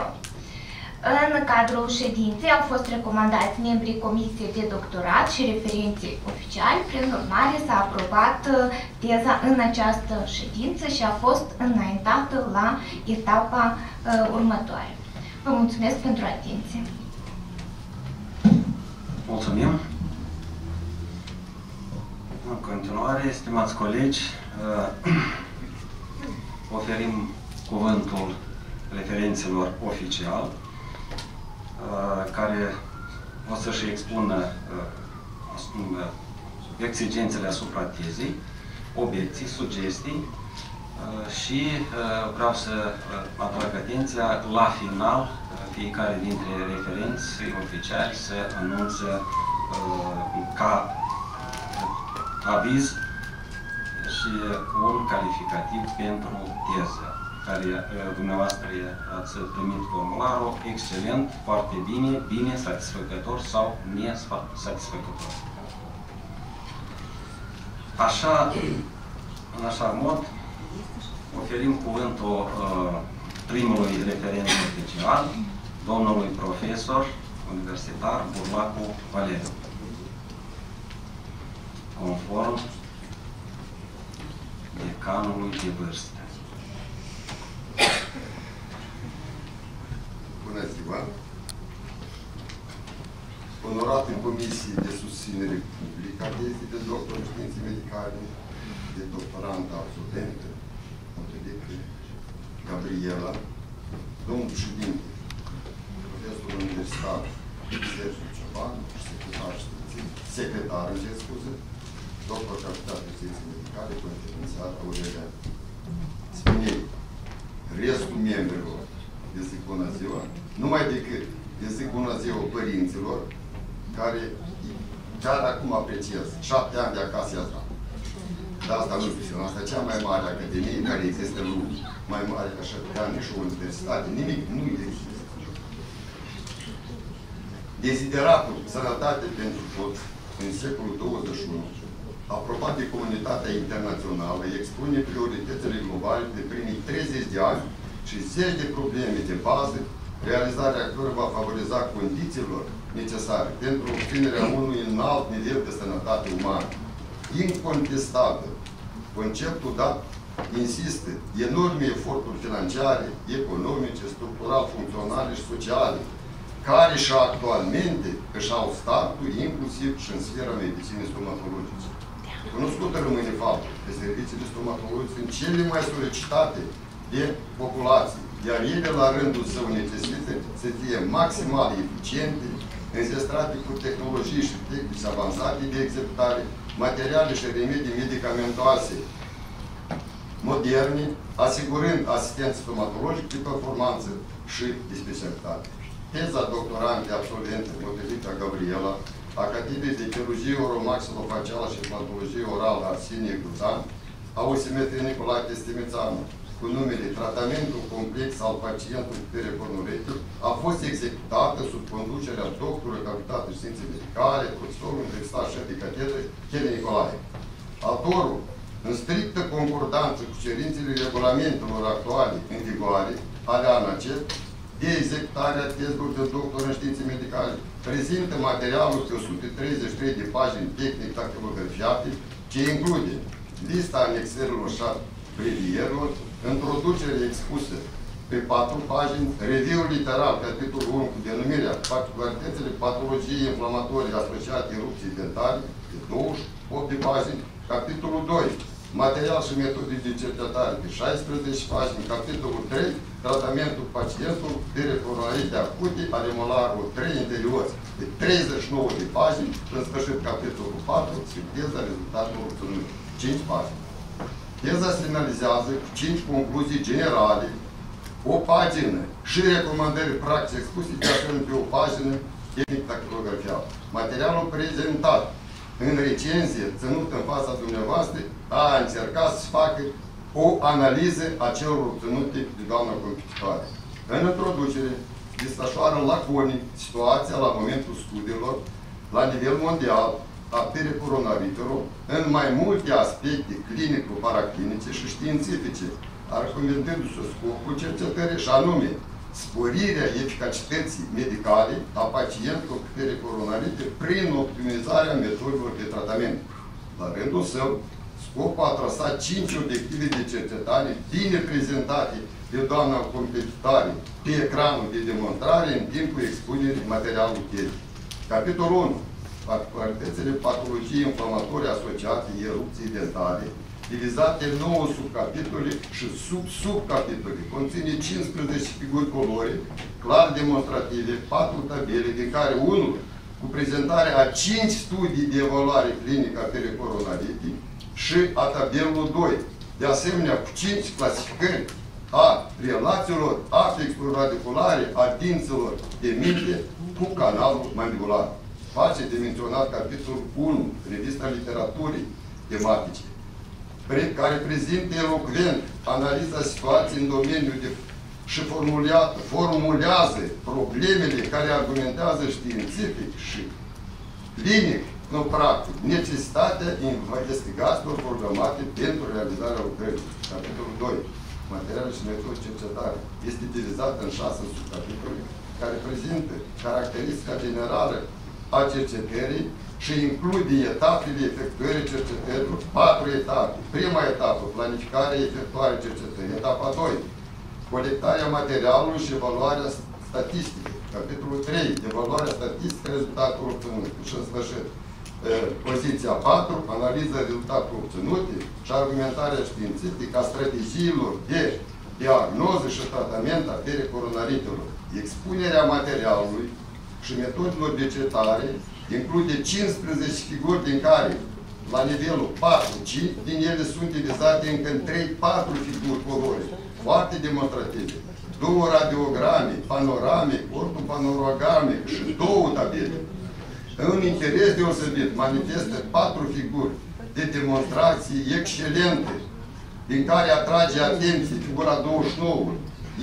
În cadrul ședinței au fost recomandați membrii Comisiei de Doctorat și referenții oficiali. Prin urmare, s-a aprobat uh, teza în această ședință și a fost înaintată la etapa uh, următoare. Vă mulțumesc pentru atenție. Mulțumim. În continuare, stimați colegi, uh, (clears throat) oferim cuvântul referențelor oficial, uh, care o să-și expună uh, exigențele asupra tezei, obiecții, sugestii și vreau să atrag atenția la final fiecare dintre referenți oficiali să anunță uh, ca aviz și un calificativ pentru teză, care uh, dumneavoastră ați primit formularul, excelent, foarte bine, bine, satisfăcător sau nesatisfăcător. Așa, în așa mod, oferim cuvântul uh, primului referent special, domnului profesor universitar Burlacu Valeriu. Conform decanului de vârstă. Bună ziua! Onorat în Comisie de Susținere Publică a de doctor în științe medicale, de doctorant absolventă, Gabriela, domnul președinte, profesor universitar Sergiu Cioban, secretar științific, secretar, îmi cer scuze, doctor capitate de științe medicale, conferențiar Aurelia Spinei. Restul membrilor de zic bună ziua, numai decât de zic bună ziua părinților, care chiar acum apreciez, șapte ani de acasă i Dar asta nu este asta cea mai mare academie care există în lume. Mai mare ca așa, ca nici o universitate, nimic nu există. Desideratul sănătate pentru toți în secolul 21, aprobat de comunitatea internațională, expune prioritățile globale de primii 30 de ani și zeci de probleme de bază, realizarea cărora va favoriza condițiilor necesare pentru obținerea unui înalt nivel de sănătate umană. Incontestabil, conceptul dat insistă enorme eforturi financiare, economice, structural, funcționale și sociale, care și actualmente își au startul inclusiv și în sfera medicinei stomatologice. Cunoscută rămâne faptul că serviciile stomatologice sunt cele mai solicitate de populație, iar ele la rândul său necesită să fie maximal eficiente, înzestrate cu tehnologii și tehnici avansate de executare, materiale și remedii medicamentoase moderne, asigurând asistență stomatologică de performanță și de specialitate. Teza doctorantei absolvente potrivită Gabriela, a Catedrei de Chirurgie Oromaxilofacială și Implantologie Orală Arsinie Guțan, a USMT Nicolae Testimițanu, cu numele Tratamentul complex al pacientului cu pericornuretul, a fost executată sub conducerea doctorului capitate științe medicale, profesorul universitar șef de catedră, Chele Nicolae. Autorul, în strictă concordanță cu cerințele regulamentelor actuale în vigoare ale ANACET, de executarea testurilor de doctor în științe medicale, prezintă materialul pe 133 de pagini tehnic dactilografiate, ce include lista anexelor și brevierilor, introducere expusă pe patru pagini, review literal, capitolul 1, cu denumirea particularitățile patologiei inflamatorii asociate erupției dentare, de 28 de pagini, capitolul 2, material și metode de cercetare de 16 pagini, capitolul 3, tratamentul pacientului de recoronarite acute ale molarului 3 interior de 39 de pagini, în sfârșit capitolul 4, sinteza rezultatelor obținute, 5 pagini. Teza se finalizează cu 5 concluzii generale, o pagină și recomandări practice expuse de asemenea pe o pagină tehnic dactilografială. Materialul prezentat în recenzie ținut în fața dumneavoastră a încercat să facă o analiză a celor obținute de doamna competitoare. În introducere, desfășoară laconic situația la momentul studiilor la nivel mondial a pericoronavitelor în mai multe aspecte clinico-paraclinice și științifice, argumentându-se scopul cercetării și anume sporirea eficacității medicale a pacientelor cu pericoronarite prin optimizarea metodelor de tratament. La rândul său, scopul a trasat cinci obiective de cercetare bine prezentate de doamna competitoare pe ecranul de demonstrare în timpul expunerii materialului tehnic. Capitolul 1. Particularitățile patologiei inflamatorii asociate erupției dentare, divizate în 9 subcapitole și sub-subcapitole. Conține 15 figuri colore, clar demonstrative, 4 tabele, din care unul cu prezentarea a 5 studii de evaluare clinică a pericoronaritii și a tabelului 2. De asemenea, cu 5 clasificări a relațiilor afexilor radiculare a dinților de minte cu canalul mandibular. Face de menționat capitolul 1, revista literaturii tematice care prezintă elocvent analiza situației în domeniul de și formulează problemele care argumentează științific și clinic, nu practic, necesitatea investigațiilor programate pentru realizarea lucrării. Capitolul 2. Materiale și metode cercetare. Este divizat în șase subcapitole care prezintă caracteristica generală a cercetării și include etapele efectuării cercetărilor, patru etape. Prima etapă, planificarea efectuarea cercetării. Etapa 2, colectarea materialului și evaluarea statistică. Capitolul 3, evaluarea statistică rezultatului obținut. Și în sfârșit, poziția 4, analiza rezultatului obținute și argumentarea științifică a strategiilor de diagnoză și tratament a pericoronaritelor. Expunerea materialului și metodelor de cercetare include 15 figuri din care, la nivelul 4, 5 din ele sunt divizate încă în 3-4 figuri colore, foarte demonstrative. Două radiograme, panorame, ortopanorograme și două tabele. În interes deosebit manifestă patru figuri de demonstrații excelente, din care atrage atenție figura 29,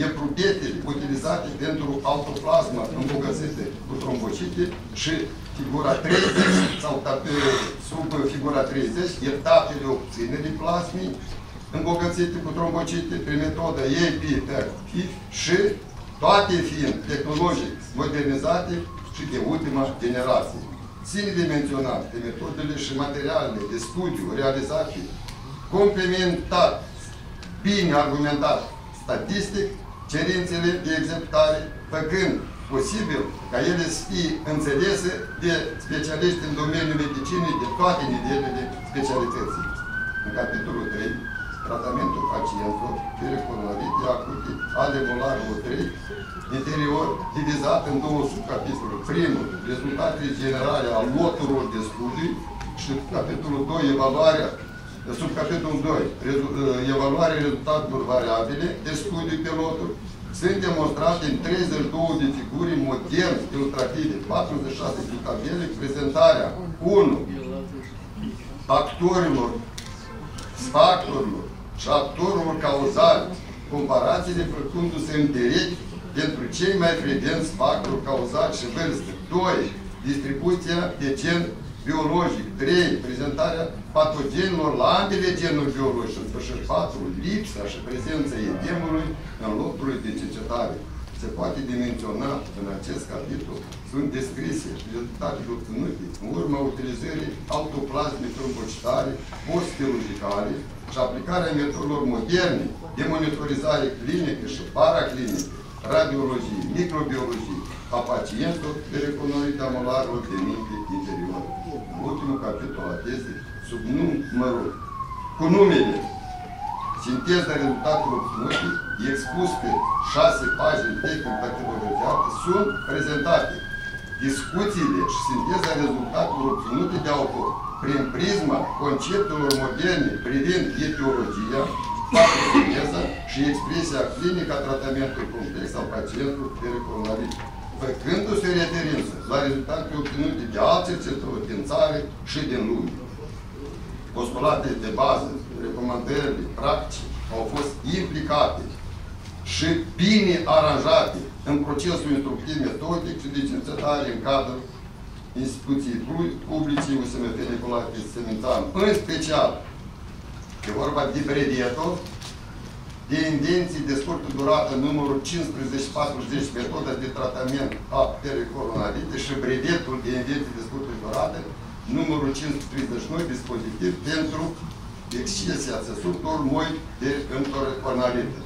eprubetele utilizate pentru autoplasmă îmbogățite cu trombocite și figura 30 sau sub figura 30, etapele obținerii plasmii îmbogățite cu trombocite prin metodă EPI și toate fiind tehnologic modernizate și de ultima generație. Ține de menționat de metodele și materialele de studiu realizate complementat, bine argumentat statistic, cerințele de executare, făcând posibil ca ele să fie înțelese de specialiști în domeniul medicinei de toate nivelurile specialității. În capitolul 3, tratamentul pacienților pericoronarite acute ale molarului 3, interior divizat în două subcapitoluri. Primul, rezultatele generale a loturilor de studii și capitolul 2, evaluarea sub capitolul 2, evaluarea rezultatelor variabile de studii piloturi, sunt demonstrate în 32 de figuri moderne, ilustrative, 46 de tabele, prezentarea 1 actorilor, factorilor și actorilor cauzali, comparațiile făcându-se în direct pentru cei mai frecvenți factori cauzali și vârstă. 2. Distribuția de gen biologic. 3. Prezentarea patogenilor la ambele genuri biologice. În sfârșit 4. Lipsa și prezența edemului în locurile de cercetare. Se poate dimensiona în acest capitol. Sunt descrise rezultatele obținute în urma utilizării autoplasme trombocitare post-chirurgicale și aplicarea metodelor moderne de monitorizare clinică și paraclinică, radiologie, microbiologie, a pacienților de recunoaște amolarului de minte interior. Ultimul capitol a tezei, sub numărul, cu numele, sinteza rezultatelor obținute, expus pe șase pagini tehnic categorizate, sunt prezentate discuțiile și sinteza rezultatelor obținute de autor. Prin prisma conceptelor moderne privind etiologia, patogeza și expresia clinică a tratamentului complex al pacientului pericoronavit făcându-se referință la rezultatele obținute de alți cercetători din țară și din lume. Postulate de bază, recomandările, practici au fost implicate și bine aranjate în procesul instructiv metodic și de cercetare în cadrul instituției publice USMF Nicolae Semințan, în special, e vorba de brevetul de invenții de scurtă durată numărul 1540 metoda de tratament a pericoronarite și brevetul de invenții de scurtă durată numărul 539 dispozitiv pentru excesia țesuturi moi de pericoronarite.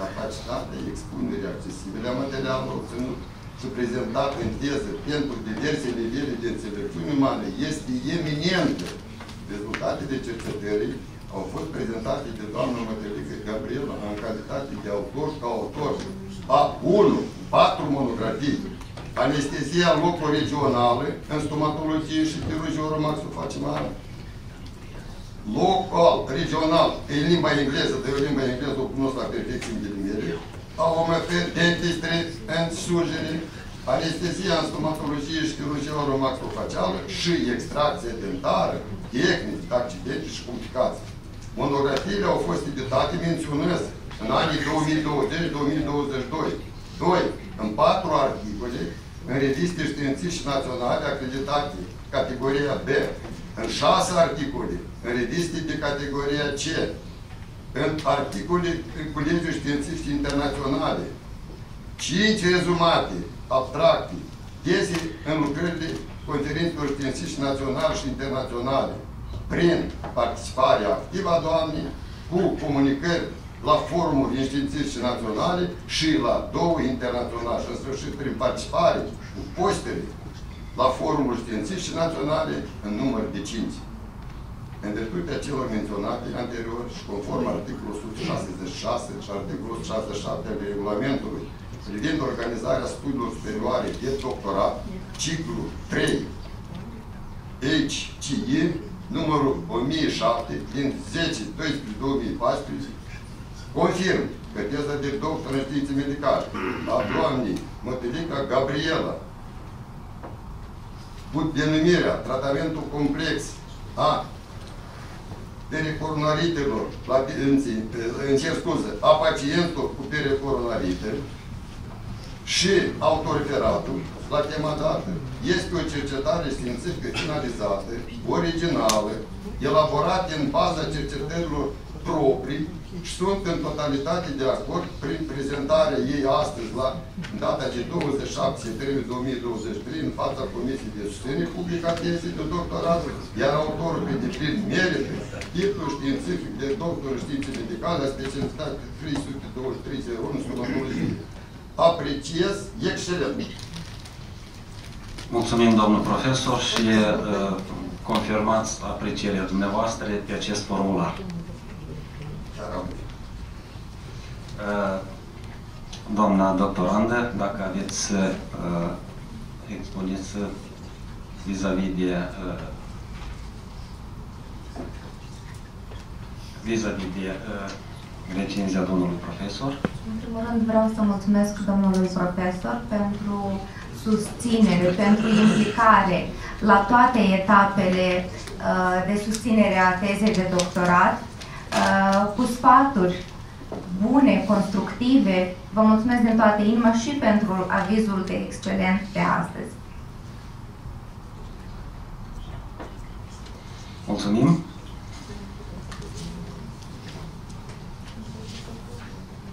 Capacitatea expunerii accesibile a materialului obținut și prezentat în teză pentru diverse nivele de înțelepciune umană este eminentă. Rezultatele cercetării au fost prezentate de doamna Mătălică Gabriela în calitate de autor și autor a 1, 4 monografii, anestezia loco-regională în stomatologie și chirurgie oromaxofacimală, local, regional, în limba engleză, de o limba engleză o cunosc la perfecție în ghilimele, a OMF, dentistry and surgery, anestezia în stomatologie și chirurgie oromaxofacială și extracție dentară, tehnici, accidente și complicații. Monografiile au fost editate, menționez, în anii 2020-2022. 2. În patru articole, în reviste științifice naționale acreditate, categoria B. În șase articole, în reviste de categoria C. În articole în colegii științifice internaționale. 5 rezumate, abstracte, teze în lucrările conferințelor științifice naționale și internaționale prin participarea activă a doamnei, cu comunicări la forumuri științifice naționale și la două internaționale și în sfârșit prin participare cu postere la forumuri științifice naționale în număr de 5. În virtutea celor menționate anterior și conform articolul 166 și articolul 167 al regulamentului privind organizarea studiilor superioare de doctorat, ciclu 3, HCI, numărul 1007 din 10-12-2014 confirm că teza de doctor în științe medicale. A doamnei Mătălica Gabriela. Cu denumirea tratamentul complex a pericoronaritelor, la, în, în cer scuze, a pacienților cu pericoronarite și autoreferatul la tema dată. Este o cercetare științifică finalizată, originală, elaborată în baza cercetărilor proprii și sunt în totalitate de acord prin prezentarea ei astăzi la data de 27 septembrie 2023 în fața Comisiei de Susținere Publică a Tezei de doctorat, iar autorul pe deplin merită titlul științific de doctor științe medicale a specialitate 32301 stomatologie. Apreciez excelent! Mulțumim, domnul profesor, și uh, confirmați aprecierea dumneavoastră pe acest formular. Uh, doamna doctorandă, dacă aveți să uh, expuneți vis-a-vis -vis de uh, vis-a-vis -vis de uh, recenzia domnului profesor. În primul rând vreau să mulțumesc domnului profesor pentru susținere, pentru implicare la toate etapele uh, de susținere a tezei de doctorat, uh, cu sfaturi bune, constructive. Vă mulțumesc din toată inima și pentru avizul de excelent de astăzi. Mulțumim!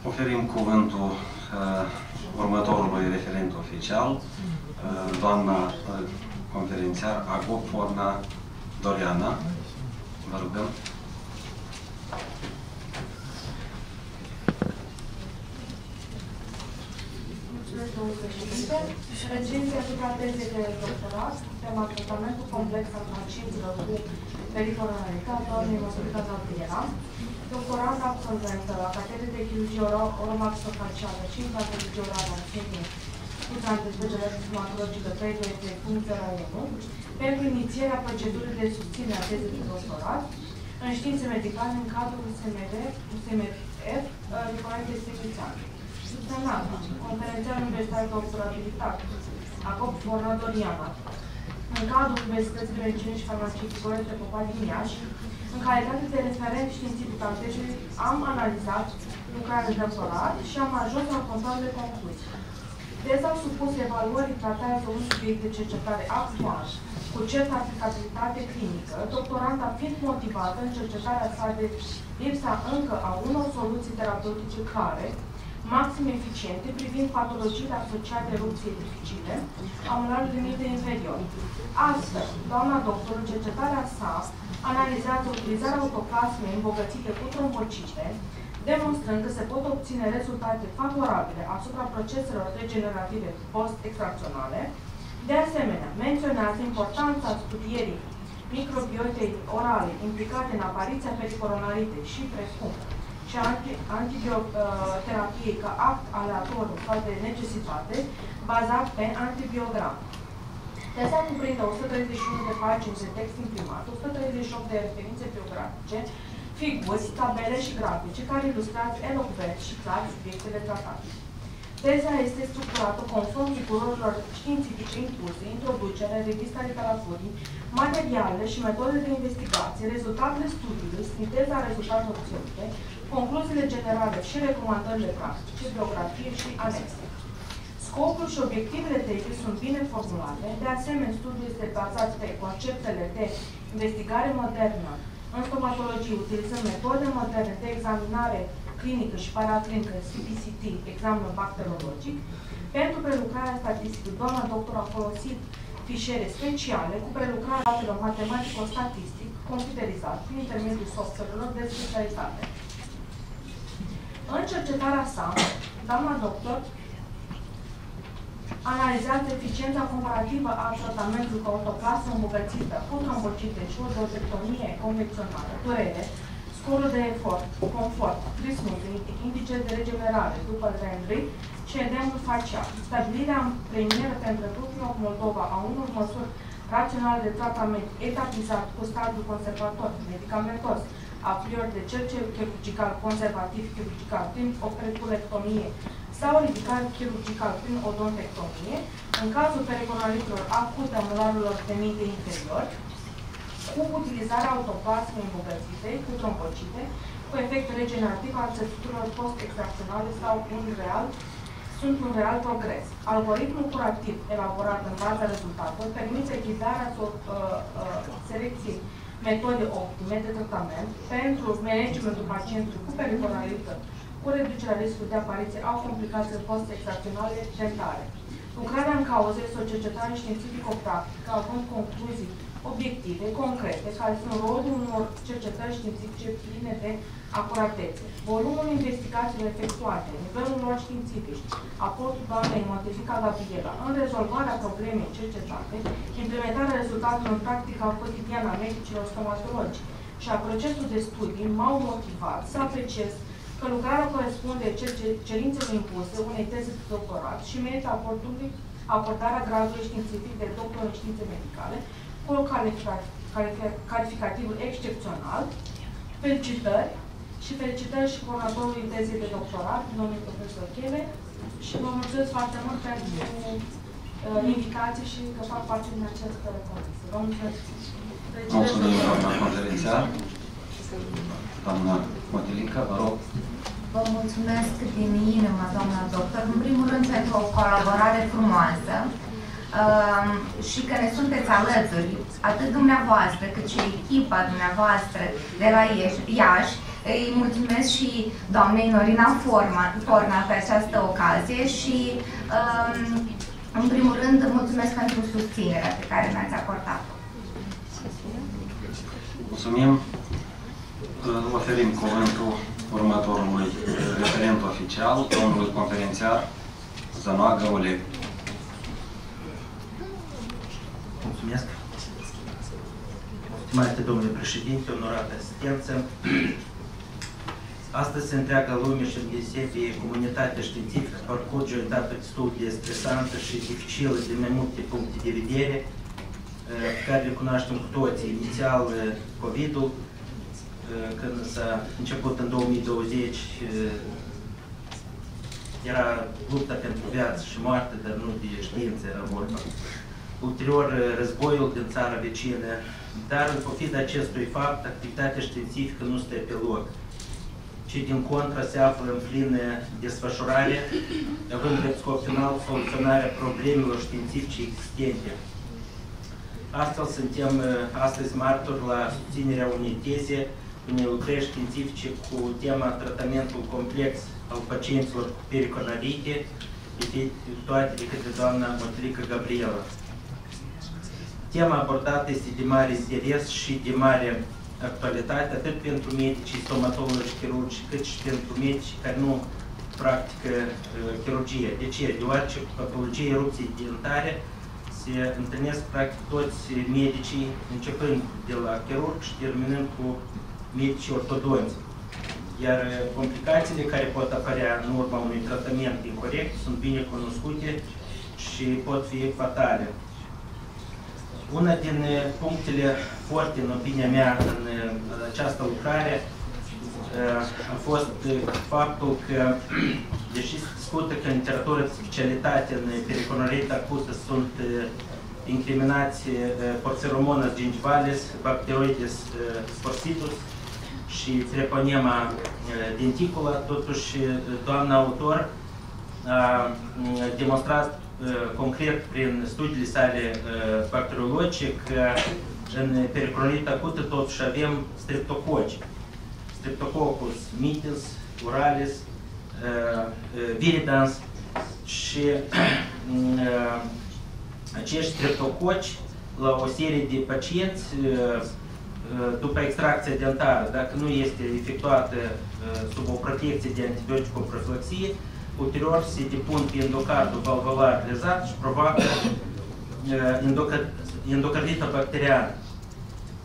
Oferim cuvântul uh, următorului referent oficial, uh, doamna uh, conferențiar Agop Forna Doriana. Vă rugăm. domnul președinte. Recenzia asupra tezei de doctorat, tema tratamentul complex al pacienților cu pericoronaritate, doamnei Măsurica Gabriela, doctorant absolventă la catedrei de chirurgie oromaxofacială și patologie orală în Sfântul Scuțan de specialitate stomatologică 323 funcție la 1, pentru inițierea procedurii de susținere a tezei de doctorat în științe medicale în cadrul SMR, SMF, Nicolai Testivițan. Semnat, conferențial universitar doctor abilitat, Acop Fornadoriana, în cadrul Universității de Medicină și Farmacie Gorete Popa din Iași, în calitate de referent științific al tezei, am analizat lucrarea de doctorat și am ajuns la următoarele concluzii. Teza supus evaluării tratează un subiect de cercetare actual, cu certă aplicabilitate clinică, doctoranta fiind motivată în cercetarea sa de lipsa încă a unor soluții terapeutice care, maxim eficiente privind patologiile asociate erupției dificile a molarului limite inferior. Astfel, doamna doctor, în cercetarea sa, analizează utilizarea autoplasmei îmbogățite cu trombocite, demonstrând că se pot obține rezultate favorabile asupra proceselor regenerative post-extracționale. De asemenea, menționează importanța studierii microbiotei orale implicate în apariția pericoronarite și precum și antibioterapiei ca act aleatoriu sau de necesitate, bazat pe antibiogram. Teza cuprinde 131 de pagini de text imprimat, 138 de referințe biografice, figuri, tabele și grafice care ilustrează elocvent și clar subiectele tratate. Teza este structurată conform figurilor științifice incluse, introducere, revista literaturii, materialele și metode de investigație, rezultatele studiului, sinteza rezultatelor obținute, concluziile generale și recomandările practice, biografie și anexe. Scopul și obiectivele tezei sunt bine formulate, de asemenea studiul este bazat pe conceptele de investigare modernă în stomatologie, utilizând metode moderne de examinare clinică și paraclinică, CPCT, examen bacteriologic. Pentru prelucrarea statistică, doamna doctor a folosit fișiere speciale cu prelucrarea datelor matematico-statistic computerizat prin intermediul software-urilor de specialitate. În cercetarea sa, doamna doctor analizează eficiența comparativă a tratamentului cu autoplasă îmbogățită cu trombocite și o dozectomie convențională, durere, scorul de efort, confort, trismul, indice de regenerare după Rendry și edemul facial. Stabilirea în premieră pentru Republica Moldova a unor măsuri raționale de tratament etapizat cu stadiul conservator, medicamentos, a priori de cerce chirurgical conservativ chirurgical prin opeculectomie sau ridicare chirurgical prin odontectomie, în cazul periconalitelor acute a molarelor de minte inferior, cu utilizarea autoplasmei îmbogățite cu trombocite, cu efect regenerativ al țesăturilor post-extracționale sau un real sunt un real progres. Algoritmul curativ elaborat în baza rezultatelor permite ghidarea uh, uh, selecției metode optime de tratament pentru managementul pacientului cu peritonalită, cu reducerea riscului de apariție a complicațiilor post-extracționale dentare. Lucrarea în cauză este o cercetare științifico-practică, având concluzii obiective, concrete, care sunt rolul unor cercetări științifice pline de acuratețe. Volumul investigațiilor efectuate, nivelul lor științific, aportul doamnei Montefica Gabriela în rezolvarea problemei cercetate, implementarea rezultatelor în practica cotidiană a medicilor stomatologi și a procesului de studii m-au motivat să apreciez că lucrarea corespunde cerințelor impuse unei teze de doctorat și merită aportului acordarea gradului științific de doctor în științe medicale cu calificativul excepțional. Felicitări și felicitări și coordonatorului tezei de doctorat, domnul profesor Chele, și vă mulțumesc foarte mult pentru uh, invitație și că fac parte din această comisie. Vă mulțumesc! Mulțumim, doamna conferențiar. Doamna Motilica, vă rog. Vă mulțumesc din inimă, doamna doctor, în primul rând pentru o colaborare frumoasă uh, și că ne sunteți alături, atât dumneavoastră cât și echipa dumneavoastră de la Iași. Îi mulțumesc și doamnei Norina Forma, Forna pe această ocazie și um, în primul rând mulțumesc pentru susținerea pe care mi-ați acordat-o. Mulțumim. Oferim cuvântul următorului referent oficial, domnul conferențiar Zanoagă Oleg. Mulțumesc. Stimate domnule președinte, onorată asistență, astăzi se întreaga lume și îndesebi comunitatea științifică parcurge o etapă destul de stresantă și dificilă din mai multe puncte de vedere, pe care le cunoaștem cu toții. Inițial, COVID-ul, când s-a început în 2020, era lupta pentru viață și moarte, dar nu de știință era vorba. Ulterior, războiul din țara vecină, dar în pofida acestui fapt, activitatea științifică nu stă pe loc, ci din contra se află în plină desfășurare, având drept scop final soluționarea problemelor științifice existente. Astfel, suntem astăzi martori la susținerea unei teze unei lucrări științifice cu tema tratamentul complex al pacienților cu periconarite, efectuate de către doamna Mătlică Gabriela. Tema abordată este de mare interes și de mare actualitate, atât pentru medicii stomatologi chirurgi, cât și pentru medici care nu practică uh, chirurgie. De ce? Deoarece cu patologie erupției dentare se întâlnesc practic toți medicii, începând de la chirurg și terminând cu medici ortodonți. Iar complicațiile care pot apărea în urma unui tratament incorrect sunt bine cunoscute și pot fi fatale. Una din punctele forte, în opinia mea, în această lucrare a fost faptul că, (clears throat) deși se discută că în literatură de specialitate în periconorite acută sunt incriminați Porceromonas gingivalis, Bacteroides sporcidus și treponema denticulă, totuși doamna autor a demonstrat concret prin studiile sale bacteriologice că în pericronit acută totuși avem streptococi. Streptococcus mitis, uralis, viridans și acești streptococi la o serie de pacienți după extracția dentară, dacă nu este efectuată sub o protecție de antibioticoprofilaxie, ulterior se depun pe endocardul valvular rezat și provoacă endocardită bacteriană.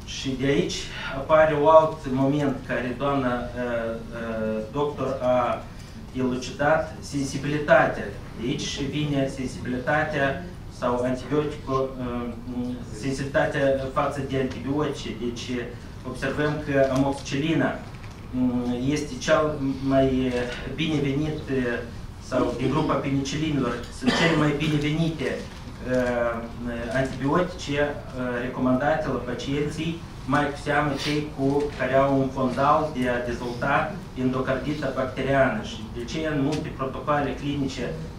Și de aici apare un alt moment care doamna doctor a elucidat, sensibilitatea. De aici vine sensibilitatea sau antibiotico, sensibilitatea față de antibiotice. Deci observăm că amoxicilina este cel mai binevenit sau din grupa penicilinilor, sunt cele mai binevenite uh, antibiotice uh, recomandate la pacienții, mai cu seamă cei cu care au un fondal de a dezvolta endocardită bacteriană și de ce în multe protocoale clinice uh,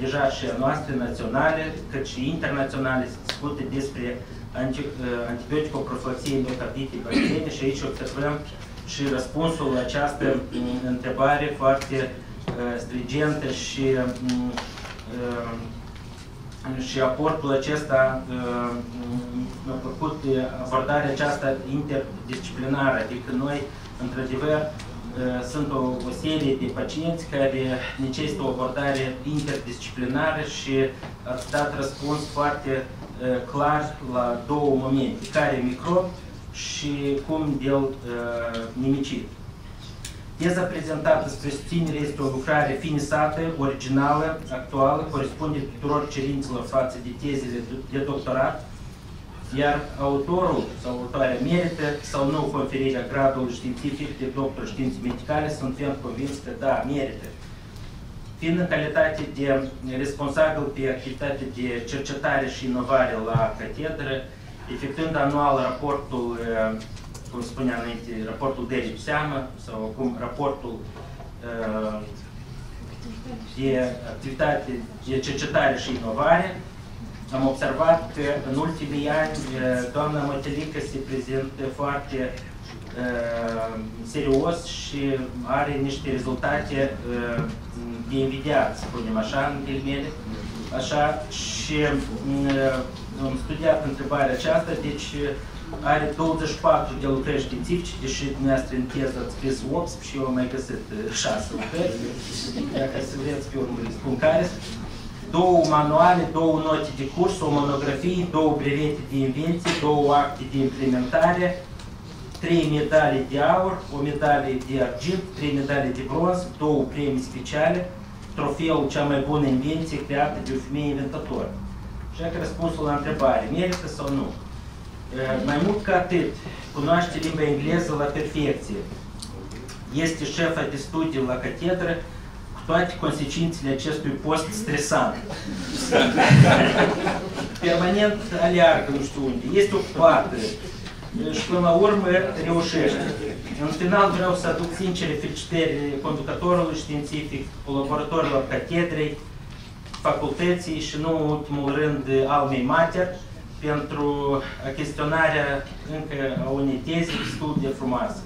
deja și a noastre naționale, cât și internaționale se discute despre anti, antibioticoprofilaxie endocarditei bacteriene și aici observăm și răspunsul la această mm, întrebare foarte uh, stringentă și mm, uh, și aportul acesta uh, mi-a plăcut abordarea aceasta interdisciplinară, adică noi, într-adevăr, sunt o, o serie de pacienți care necesită o abordare interdisciplinară și ați dat răspuns foarte uh, clar la două momente, care microb și cum de-l uh, nimicit. Teza prezentată spre susținere este o lucrare finisată, originală, actuală, corespunde tuturor cerințelor față de tezele de doctorat, iar autorul sau autoarea merită sau nu conferirea gradului științific de doctor științe medicale, sunt fiind convins că da, merită. Fiind în calitate de responsabil pe activitate de cercetare și inovare la catedră, efectuând anual raportul uh, cum spuneam înainte, raportul de seamă sau acum raportul uh, de activitate de cercetare și inovare, am observat că în ultimii ani uh, doamna Mătelică se prezintă foarte uh, serios și are niște rezultate uh, de invidiat, să spunem așa, în ghilimele. Așa, și uh, am studiat întrebarea aceasta, deci are 24 de lucrări științifice, deși dumneavoastră în teză ați scris 8 și eu am mai găsit 6 lucrări, dacă să vedeți pe urmă spun care două manuale, două note de curs, o monografie, două brevete de invenție, două acte de implementare, trei medalii de aur, o medalie de argint, trei medalii de bronz, două premii speciale, trofeul cea mai bună invenție creată de o femeie inventator. Și dacă răspunsul la întrebare, merită sau nu? Mai mult ca atât, cunoaște limba engleză la perfecție. Este șefa de studii la catedră cu toate consecințele acestui post stresant. Permanent aleargă nu știu unde, este ocupată și până la urmă reușește. În final vreau să aduc sincere felicitări conducătorului științific, colaboratorilor catedrei, facultății și nu în ultimul rând almei mater, pentru chestionarea încă a unei teze destul de frumoase.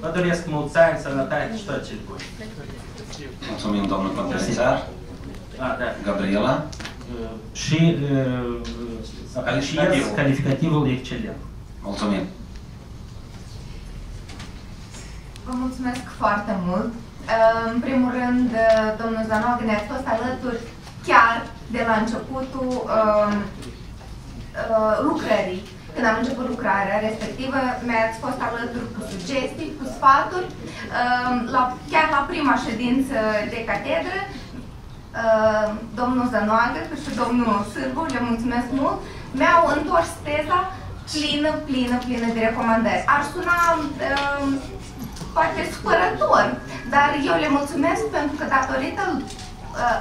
Vă doresc mulți ani, sănătate și tot ce bune. Mulțumim, domnul conferențiar. A, da. Gabriela. Și uh, apreciez calificativul excelent. Mulțumim. Vă mulțumesc foarte mult. În primul rând, domnul Zanoag ne-a fost alături chiar de la începutul uh, lucrării. Când am început lucrarea respectivă, mi-ați fost alături cu sugestii, cu sfaturi. Uh, la, chiar la prima ședință de catedră, uh, domnul Zănoagă și domnul Sârbu, le mulțumesc mult, mi-au întors teza plină, plină, plină de recomandări. Ar suna uh, poate supărător, dar eu le mulțumesc pentru că datorită uh,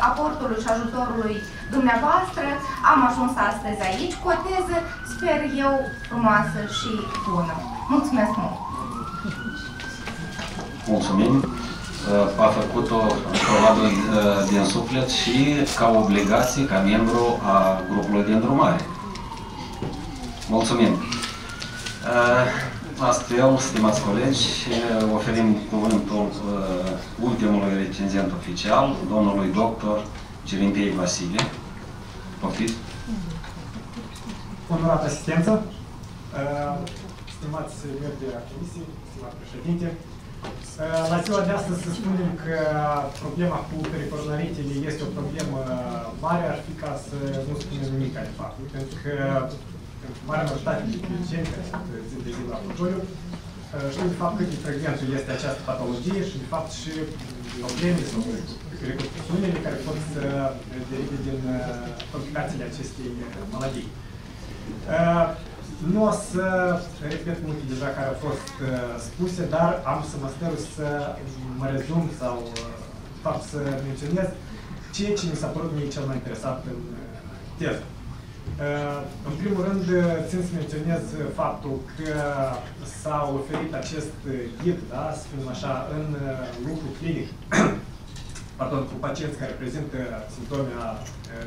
aportului și ajutorului dumneavoastră am ajuns astăzi aici cu o teză, sper eu, frumoasă și bună. Mulțumesc mult! Mulțumim! Uh, a făcut-o probabil uh, din suflet și ca obligație, ca membru a grupului de îndrumare. Mulțumim! Astfel, stimați colegi, oferim cuvântul uh, ultimului recenzent oficial, domnului doctor Cerimpei Vasile. Poftiți! Onorată asistență, uh, stimați membri ai comisiei, stimat președinte, uh, la ziua de astăzi să spunem că problema cu pericornaritele este o problemă mare, ar fi ca să nu spunem nimic de fapt. Pentru că marea majoritate de clinicieni care sunt zi de zi la laboratoriu știu de fapt cât de frecventă este această patologie și de fapt și problemele sau repercusiunile care pot să derive din complicațiile acestei maladii. Nu o să repet multe deja care au fost spuse, dar am să mă stăru să mă rezum sau, de fapt, să menționez ceea ce mi s-a părut mie cel mai interesant în teză. Uh, În primul rând, uh, țin să menționez uh, faptul că s-a oferit acest uh, ghid, da, să spunem așa, în uh, lucru clinic, (coughs) pardon, cu pacienți care prezintă simptome a uh,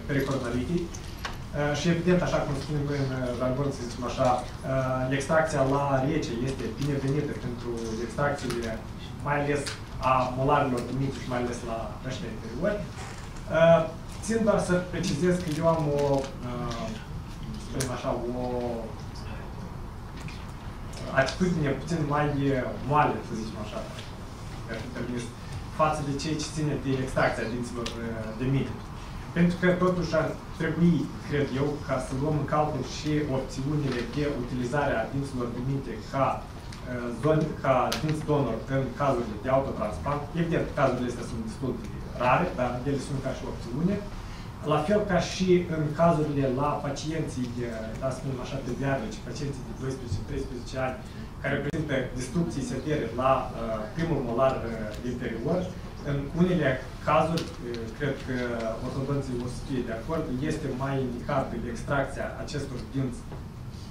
pericoronaritii. Uh, Și evident, așa cum spunem noi în uh, jargon, să zicem așa, uh, extracția la rece este binevenită pentru extracțiile, mai ales a molarilor de mici și mai ales la ăștia interiori. Uh, Țin doar să precizez că eu am o, uh, să spunem așa, o atitudine puțin mai uh, moale, să zicem așa, ca internist, față de cei ce ține de extracția dinților uh, de mici. Pentru că totuși ar trebui, cred eu, ca să luăm în calcul și opțiunile de utilizare a dinților de minte ca uh, zone, ca dinți donor în cazurile de autotransplant. Evident, cazurile astea sunt destul de rare, dar ele sunt ca și opțiune. La fel ca și în cazurile la pacienții, de, da, spunem așa, pediatrici, pacienții de 12-13 ani, care prezintă destrucții severe la uh, primul molar uh, inferior, în unele cazuri, uh, cred că ortodonții o să fie de acord, este mai indicată extracția acestor dinți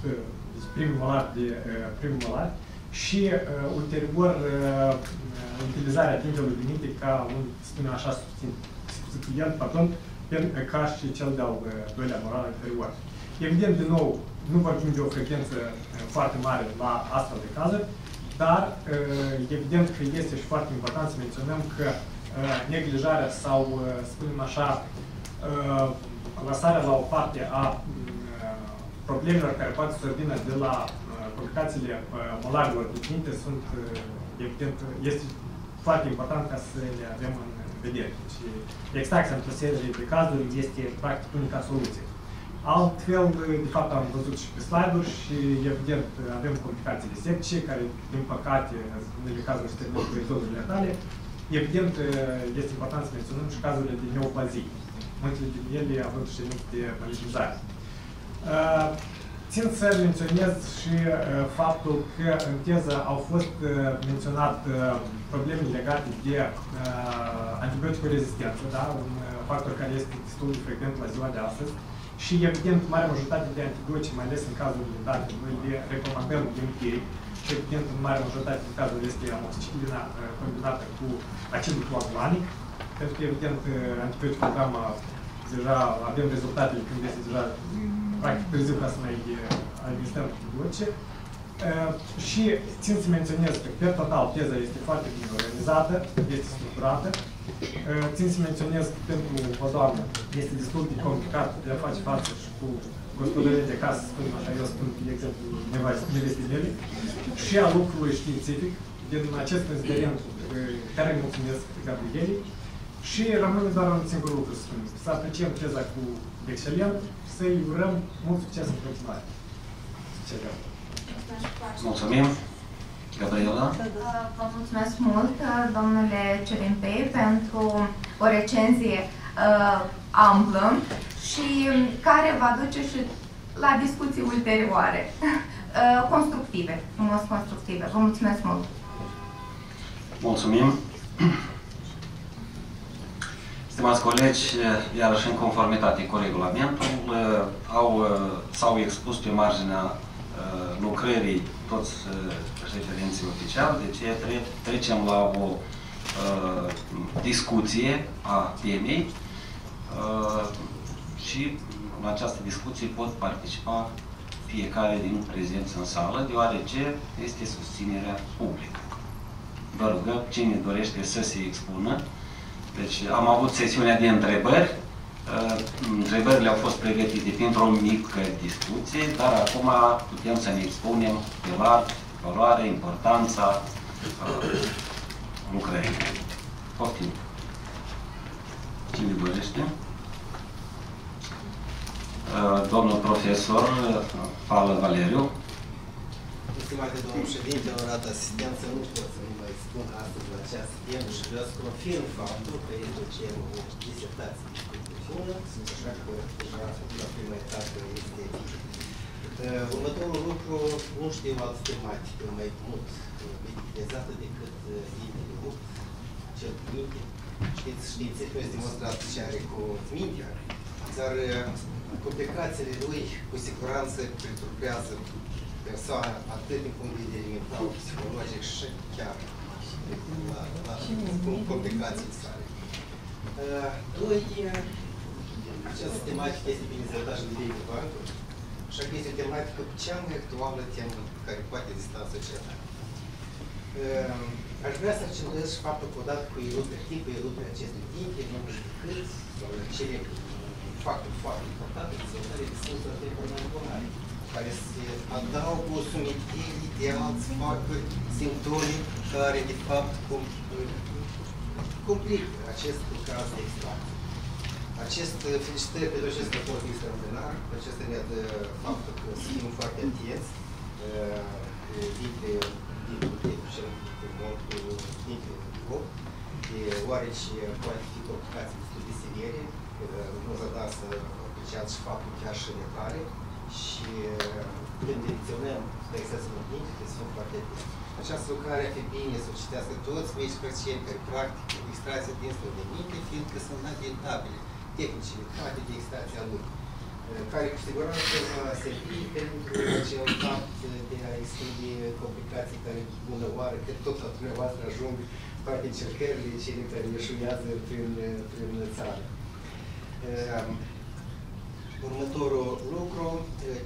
uh, deci primul molar de uh, primul molar și uh, ulterior uh, utilizarea dintelui de minte ca un, să spunem așa, substituent, pardon, pentru ca și cel de-al uh, doilea moral inferior. Evident, din nou, nu vorbim de o frecvență uh, foarte mare la astfel de cazuri, dar uh, evident că este și foarte important să menționăm că uh, neglijarea sau, uh, spunem așa, uh, lăsarea la o parte a uh, problemelor care poate să vină de la uh, complicațiile uh, molarilor de minte sunt, uh, evident, este foarte important ca să le avem în vedere. Și extracția într-o serie de cazuri este practic unica soluție. Altfel, de fapt, am văzut și pe slide-uri și, evident, avem complicațiile septice, care, din păcate, în unele cazuri se termină cu exoduri letale. Evident, este important să menționăm și cazurile de neoplazii, multele din ele având și de malignizare. Țin să menționez și uh, faptul că în teză au fost uh, menționat uh, probleme legate de uh, antibiotico-rezistență, da? un uh, factor care este destul de frecvent la ziua de astăzi. Și, evident, marea majoritate de antibiotice, mai ales în cazurile date, noi le recomandăm empiric. Și, evident, în marea majoritate de cazuri este amoxicilina uh, combinată cu acidul clorulanic, pentru că, evident, uh, antibioticul gamma deja avem rezultatele când este deja practic târziu ca să mai administrăm antibiotice. Uh, și țin să menționez că, pe total, teza este foarte bine organizată, este structurată. Uh, țin să menționez că pentru o doamnă este destul de complicat de a face față și cu gospodărie de casă, să spunem așa, eu spun, de exemplu, nevestele mele, și a lucrului științific, din acest considerent care îi mulțumesc Gabrielei, și rămâne doar un singur lucru să spunem, să apreciem teza cu excelent și să-i urăm mult succes în continuare. Mulțumim. Gabriela? Vă mulțumesc mult, domnule Cerimpei, pentru o recenzie uh, amplă și care va duce și la discuții ulterioare, (laughs) uh, constructive, frumos constructive. Vă mulțumesc mult! Mulțumim! Stimați colegi, iarăși în conformitate cu regulamentul, au, s-au expus pe marginea uh, lucrării toți uh, referenții oficiali, deci tre trecem la o uh, discuție a temei uh, și în această discuție pot participa fiecare din prezenți în sală, deoarece este susținerea publică. Vă rugăm, cine dorește să se expună, deci am avut sesiunea de întrebări. Uh, întrebările au fost pregătite pentru o mică discuție, dar acum putem să ne expunem pe larg valoarea, importanța uh, lucrării. Poftim. Cine dorește? Uh, domnul profesor Paul Valeriu. Stimate domnul președinte, onorat asistență, nu pot să nu mai spun astăzi la această temă și vreau să confirm faptul că eu ducem o disertație de concluziune, așa că deja la prima etapă este uh, Următorul lucru, nu știu altă tematică mai mult utilizată decât limbile rupt, cel cu minte. Știți, științificul este demonstrat ce are cu mintea, dar uh, complicațiile lui cu siguranță perturbează persoana atât din punct de vedere mental, psihologic și chiar la, la, cu complicații sale. Uh, Doi, uh, această tematică este bine dezvoltată în de bancuri și este o tematică cea mai actuală temă care poate exista în societate. Uh, Aș vrea să accentuez și faptul că odată cu ilustră, tipul ilustră acestui timp, e numai decât sau cele factori foarte importante de dezvoltare de sensuri de informaționale, care se adaugă o sumedenie de alți factori, simptome, care de fapt complică acest caz de extracție. Acest felicitări pentru acest raport extraordinar, acesta ne dă faptul că suntem foarte atenți dintre dintre cel mult dintre grup, deoarece poate fi complicații destul de severe, nu zăda să apreciați și faptul chiar și letale și când direcționăm exersul magnifice, sunt foarte atenți. Această lucrare ar fi bine să o citească toți medici practicieni care practică extracția dinselor de minte, fiindcă sunt etabile tehnicile toate de extracția lui care cu siguranță va servi pentru acel fapt de a exclude complicații care bună oară, că tot la dumneavoastră ajung toate încercările cele care ieșuiază prin, prin țară. Următorul lucru,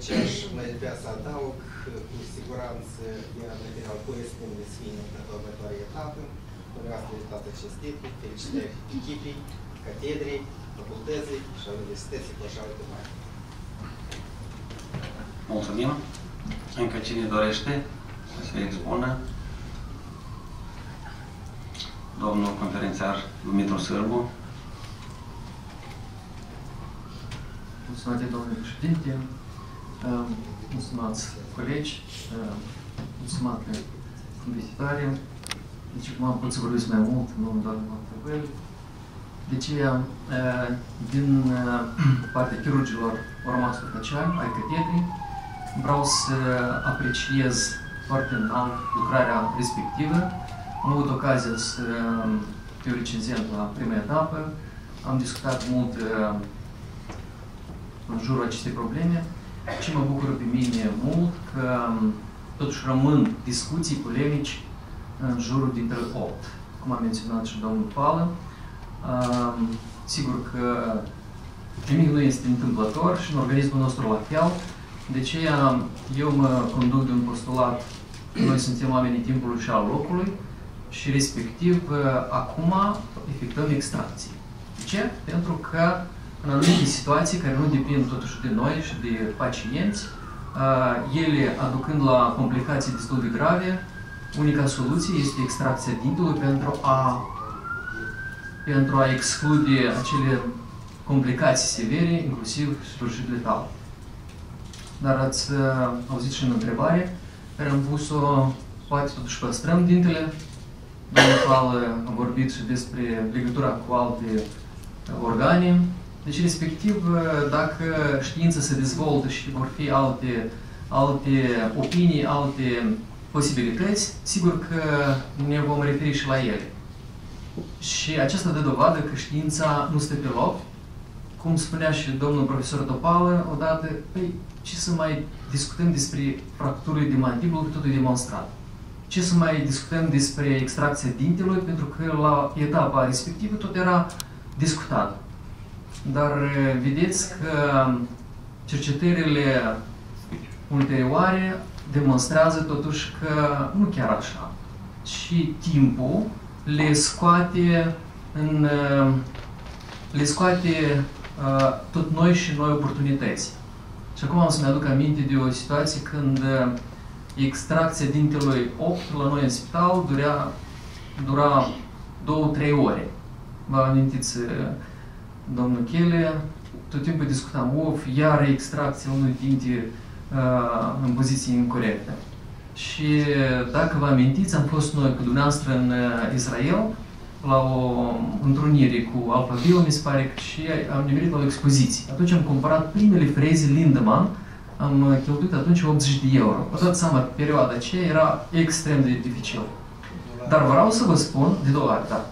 ce aș mai vrea să adaug, cu siguranță ea material corespunde să fie în următoarea etapă. Dumneavoastră de toate acest titlu, felicitări echipii, catedrii, facultății și a universității cu așa de mai. Mulțumim. Încă cine dorește să se expună? Domnul conferențiar Dumitru Sârbu. Mulțumesc, domnule președinte, mulțumesc colegi, mulțumesc investitoare. Deci, cum am putut să vorbesc mai mult, nu doar în întrebări. Deci, din (clears throat) partea chirurgilor au rămas oficiali, ai catedrii, vreau să apreciez foarte înalt lucrarea respectivă. Am avut ocazia să fiu recenzent la prima etapă, am discutat mult în jurul acestei probleme. Ce mă bucură pe mine mult că totuși rămân discuții polemici în jurul dintre 8, cum a menționat și domnul Pală. Sigur că nimic nu este întâmplător și în organismul nostru la fel. De aceea eu mă conduc de un postulat noi suntem oamenii timpului și al locului și respectiv acum efectuăm extracții. De ce? Pentru că în anumite situații care nu depind totuși de noi și de pacienți, ele aducând la complicații destul de grave, unica soluție este extracția dintelui pentru a, pentru a exclude acele complicații severe, inclusiv sfârșit letal. Dar ați auzit și în întrebare, care am pus-o, poate totuși păstrăm dintele. Domnul Pal a vorbit și despre legătura cu alte organe, deci, respectiv, dacă știința se dezvoltă și vor fi alte, alte opinii, alte posibilități, sigur că ne vom referi și la ele. Și aceasta dă dovadă că știința nu stă pe loc. Cum spunea și domnul profesor Topală, odată, păi, ce să mai discutăm despre fracturile de mandibulă, că totul e demonstrat. Ce să mai discutăm despre extracția dintelui, pentru că la etapa respectivă tot era discutat. Dar vedeți că cercetările ulterioare demonstrează totuși că nu chiar așa, ci timpul le scoate în le scoate uh, tot noi și noi oportunități. Și acum am să-mi aduc aminte de o situație când extracția dintelui 8 la noi în spital durea, dura 2-3 ore. Vă amintiți domnul Chele, tot timpul discutam, of, iar extracția unui dinte uh, în poziție incorrectă. Și dacă vă amintiți, am fost noi cu dumneavoastră în Israel, la o întrunire cu Alphaville, mi se pare, și am nimerit la o expoziție. Atunci am cumpărat primele freze Lindemann, am cheltuit atunci 80 de euro. Vă dați seama, perioada aceea era extrem de dificil. Dar vreau să vă spun, de dolari, da.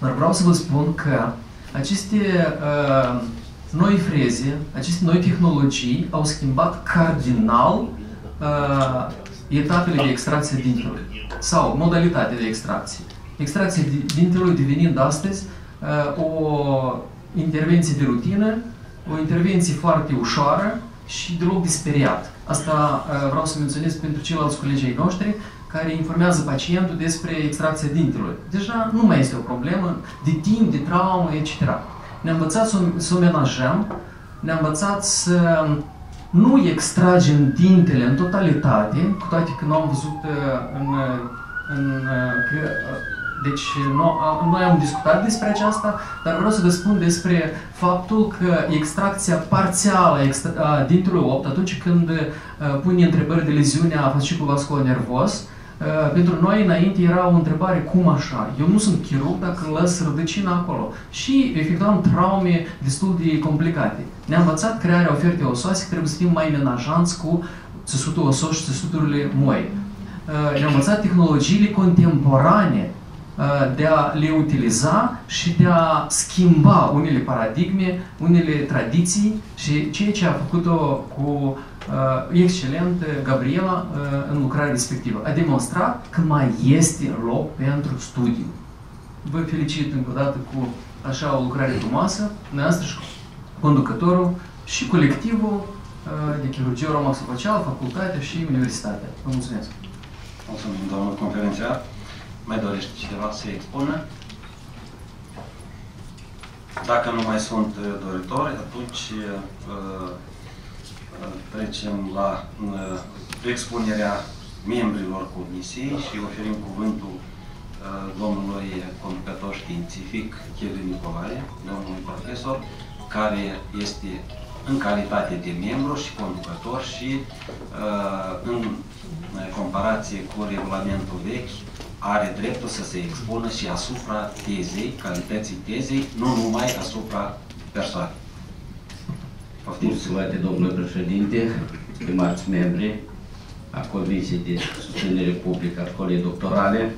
Dar vreau să vă spun că aceste uh, noi freze, aceste noi tehnologii au schimbat cardinal uh, etapele de extracție dintelui sau modalitatea de extracție. Extracția dintelui devenind astăzi uh, o intervenție de rutină, o intervenție foarte ușoară și deloc disperiat. Asta uh, vreau să menționez pentru ceilalți colegii noștri care informează pacientul despre extracția dintelui. Deja nu mai este o problemă de timp, de traumă, etc. Ne-a învățat să, să o menajăm, ne-a învățat să nu extragem dintele în totalitate, cu toate că nu am văzut uh, în, în că deci noi am discutat despre aceasta, dar vreau să vă spun despre faptul că extracția parțială a dintelui opt, atunci când pune întrebări de leziune a fascicului vascular nervos, pentru noi înainte era o întrebare cum așa? Eu nu sunt chirurg dacă lăs rădăcina acolo. Și efectuam traume destul de complicate. Ne-am învățat crearea ofertei osoase, trebuie să fim mai menajanți cu țesutul osos și țesuturile moi. Ne-am învățat tehnologiile contemporane Uh, de a le utiliza și de a schimba unele paradigme, unele tradiții și ceea ce a făcut-o cu uh, excelent Gabriela uh, în lucrarea respectivă. A demonstrat că mai este loc pentru studiu. Vă felicit încă o dată cu așa o lucrare frumoasă, noastră și conducătorul și colectivul uh, de chirurgie romaxofacială, facultatea și universitatea. Vă mulțumesc! Mulțumim, domnul conferențiar! Mai dorește cineva să expună? Dacă nu mai sunt uh, doritori, atunci uh, uh, trecem la expunerea membrilor comisiei și oferim cuvântul domnului conducător științific Chelu Nicolae, domnului profesor, care este în calitate de membru și conducător și în comparație cu regulamentul vechi, are dreptul să se expună și asupra tezei, calității tezei, nu numai asupra persoanei. Mulțumesc, domnule președinte, stimați membri a Comisiei de Susținere Publică a Școlii Doctorale,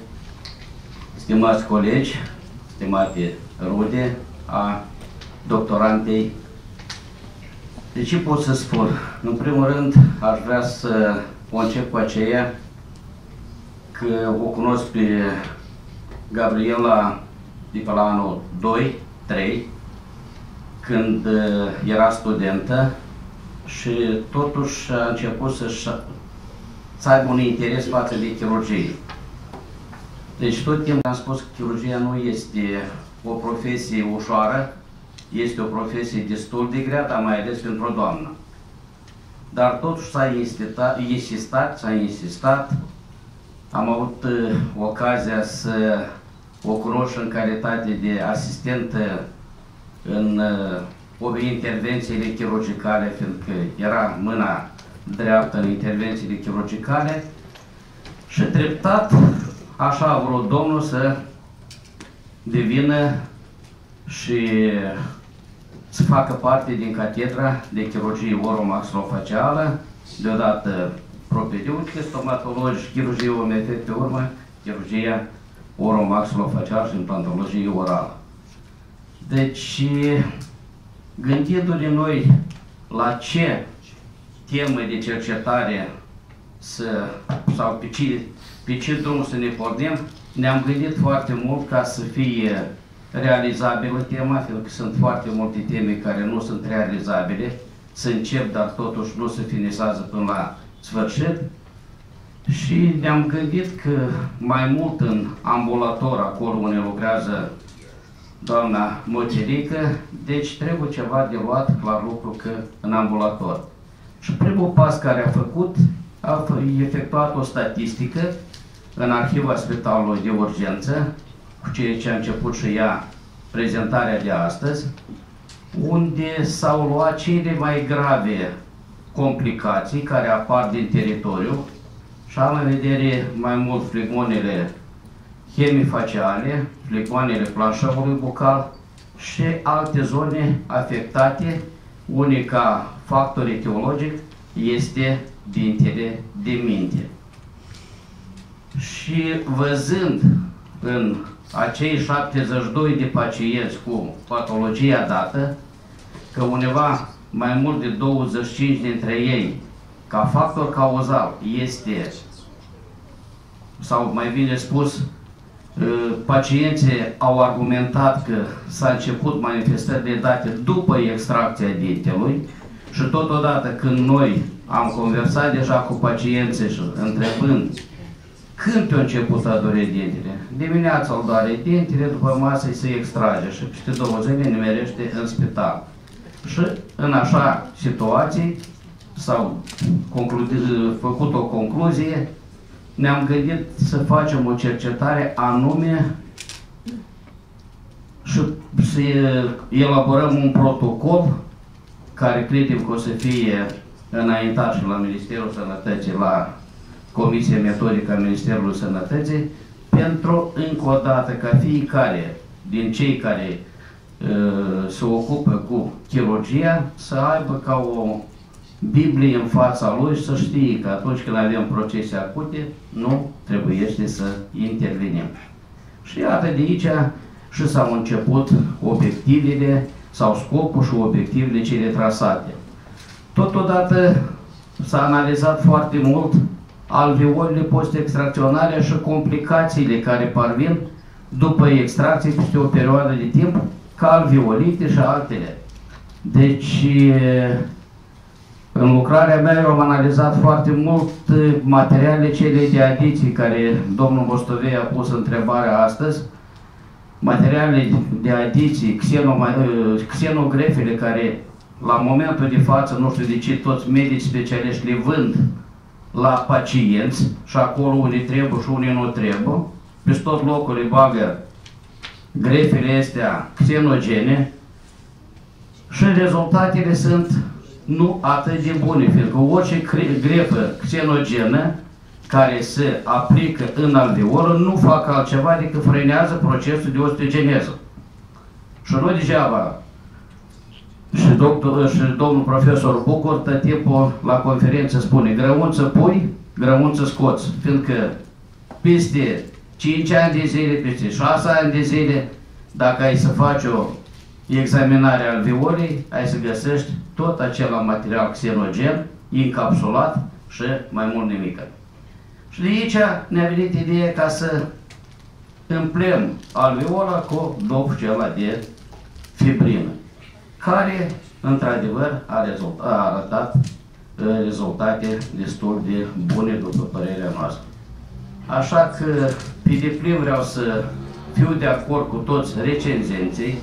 stimați colegi, stimate rude a doctorantei. De ce pot să spun? În primul rând, aș vrea să o încep cu aceea că o cunosc pe Gabriela de pe la anul 2-3, când uh, era studentă și totuși a început să-și să aibă un interes față de chirurgie. Deci tot timpul am spus că chirurgia nu este o profesie ușoară, este o profesie destul de grea, dar mai ales pentru o doamnă. Dar totuși s-a insistat, insistat, s-a insistat am avut uh, ocazia să o cunosc în calitate de asistentă în uh, intervențiile chirurgicale, fiindcă era mâna dreaptă în intervențiile chirurgicale și treptat așa a vrut Domnul să devină și să facă parte din catedra de chirurgie oromaxillofacială, deodată propedeutică, stomatologi, chirurgie OMF pe urmă, chirurgia oromaxillofacială și implantologie orală. Deci, gândindu-ne noi la ce temă de cercetare să, sau pe ce, pe ce drum să ne pornim, ne-am gândit foarte mult ca să fie realizabilă tema, pentru că sunt foarte multe teme care nu sunt realizabile, să încep, dar totuși nu se finisează până la sfârșit. Și ne-am gândit că mai mult în ambulator, acolo unde lucrează doamna Mocerică, deci trebuie ceva de luat la lucru că în ambulator. Și primul pas care a făcut, a efectuat o statistică în arhiva Spitalului de Urgență, cu ceea ce a început și ea prezentarea de astăzi, unde s-au luat cele mai grave complicații care apar din teritoriu și am în vedere mai mult flegmonele hemifaciale, flegmonele planșăului bucal și alte zone afectate. Unica factor etiologic este dintele de minte. Și văzând în acei 72 de pacienți cu patologia dată, că undeva mai mult de 25 dintre ei, ca factor cauzal, este, sau mai bine spus, uh, pacienții au argumentat că s-a început manifestările date după extracția dintelui și totodată când noi am conversat deja cu pacienții și întrebând când pe început a dori dintele? Dimineața îl doare dintele, după masă se extrage și peste două zile nimerește în spital. Și în așa situații s-au făcut o concluzie, ne-am gândit să facem o cercetare anume și să elaborăm un protocol care credem că o să fie înaintat și la Ministerul Sănătății, la Comisia Metodică a Ministerului Sănătății, pentru, încă o dată, ca fiecare din cei care uh, se ocupă cu chirurgia să aibă ca o Biblie în fața lui și să știe că atunci când avem procese acute, nu trebuie să intervenim. Și iată de aici și s-au început obiectivele sau scopul și obiectivele cele trasate. Totodată s-a analizat foarte mult alveolele post-extracționale și complicațiile care parvin după extracție peste o perioadă de timp, ca alveolite și altele. Deci, în lucrarea mea eu am analizat foarte mult materialele cele de adiții care domnul Mostovei a pus întrebarea astăzi, materialele de adiții, xenogrefele care la momentul de față, nu știu de ce, toți medici specialiști le vând la pacienți și acolo unde trebuie și unde nu trebuie, pe tot locul îi bagă grefele astea xenogene și rezultatele sunt nu atât de bune, fiindcă orice grefă xenogenă care se aplică în alveolă nu fac altceva decât frânează procesul de osteogeneză. Și nu degeaba și, doctor, și domnul profesor Bucur tot timpul la conferință spune grăunță pui, grăunță scoți, fiindcă peste 5 ani de zile, peste 6 ani de zile, dacă ai să faci o examinare al violei, ai să găsești tot acela material xenogen, încapsulat și mai mult nimic. Și de aici ne-a venit ideea ca să împlem alveola cu dopul acela de fibrină care, într-adevăr, a, a arătat uh, rezultate destul de bune, după părerea noastră. Așa că, pe deplin vreau să fiu de acord cu toți recenzenții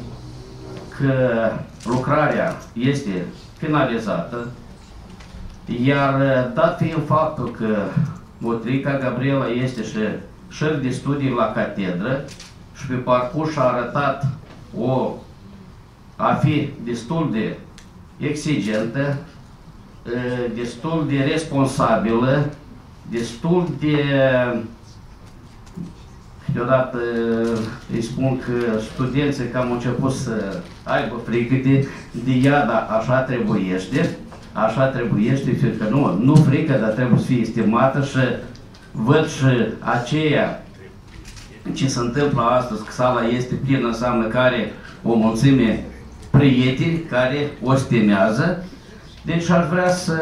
că lucrarea este finalizată, iar uh, dat fiind faptul că Motrica Gabriela este și șef de studii la catedră și pe parcurs a arătat o a fi destul de exigentă, destul de responsabilă, destul de câteodată îi spun că studenții cam au început să aibă frică de, de ea, dar așa trebuiește, așa trebuiește, fiindcă nu, nu frică, dar trebuie să fie estimată și văd și aceea ce se întâmplă astăzi, că sala este plină, înseamnă care o mulțime prieteni care o stimează. Deci aș vrea să...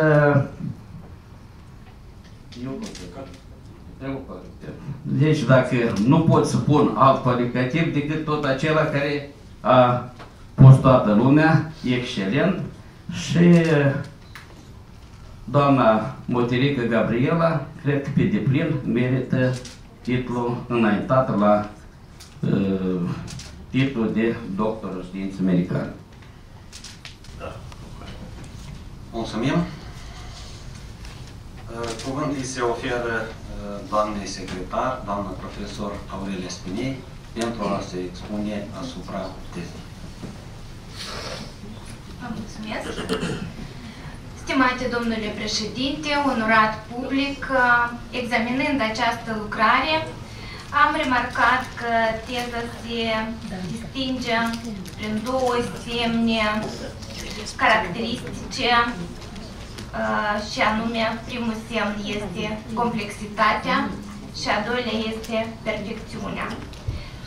Deci dacă nu pot să pun alt calificativ decât tot acela care a pus toată lumea, excelent, și doamna Moterică Gabriela, cred că pe deplin merită titlul înaintat la uh, titlul de doctor în științe medicale. Mulțumim. Uh, cuvântul se oferă uh, doamnei secretar, doamna profesor Aurelia Spinei, pentru a se expune asupra tezei. Vă mulțumesc. Stimate domnule președinte, onorat public, uh, examinând această lucrare, am remarcat că teza se distinge prin două semne caracteristice uh, și anume primul semn este complexitatea și a doilea este perfecțiunea.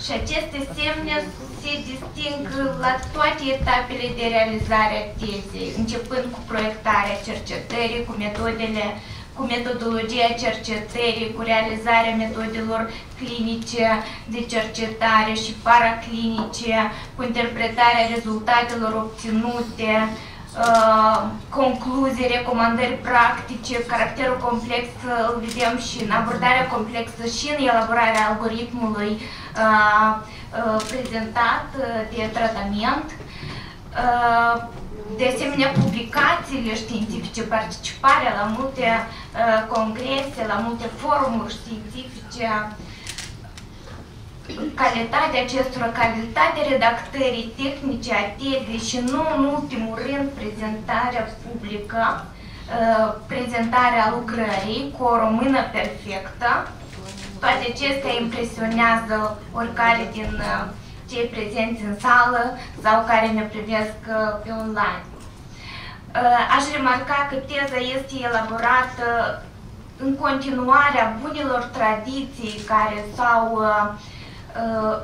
Și aceste semne se disting la toate etapele de realizare a tezei, începând cu proiectarea cercetării, cu metodele cu metodologia cercetării, cu realizarea metodelor clinice de cercetare și paraclinice, cu interpretarea rezultatelor obținute, uh, concluzii, recomandări practice, caracterul complex îl vedem și în abordarea complexă și în elaborarea algoritmului uh, uh, prezentat de tratament. De asemenea, publicațiile științifice, participarea la multe uh, congrese, la multe forumuri științifice, calitatea acestora, calitatea redactării tehnice a tezei și nu în ultimul rând prezentarea publică, uh, prezentarea lucrării cu o română perfectă. Toate acestea impresionează oricare din uh, cei prezenți în sală sau care ne privesc uh, pe online. Uh, aș remarca că teza este elaborată în continuarea bunilor tradiții care s-au uh,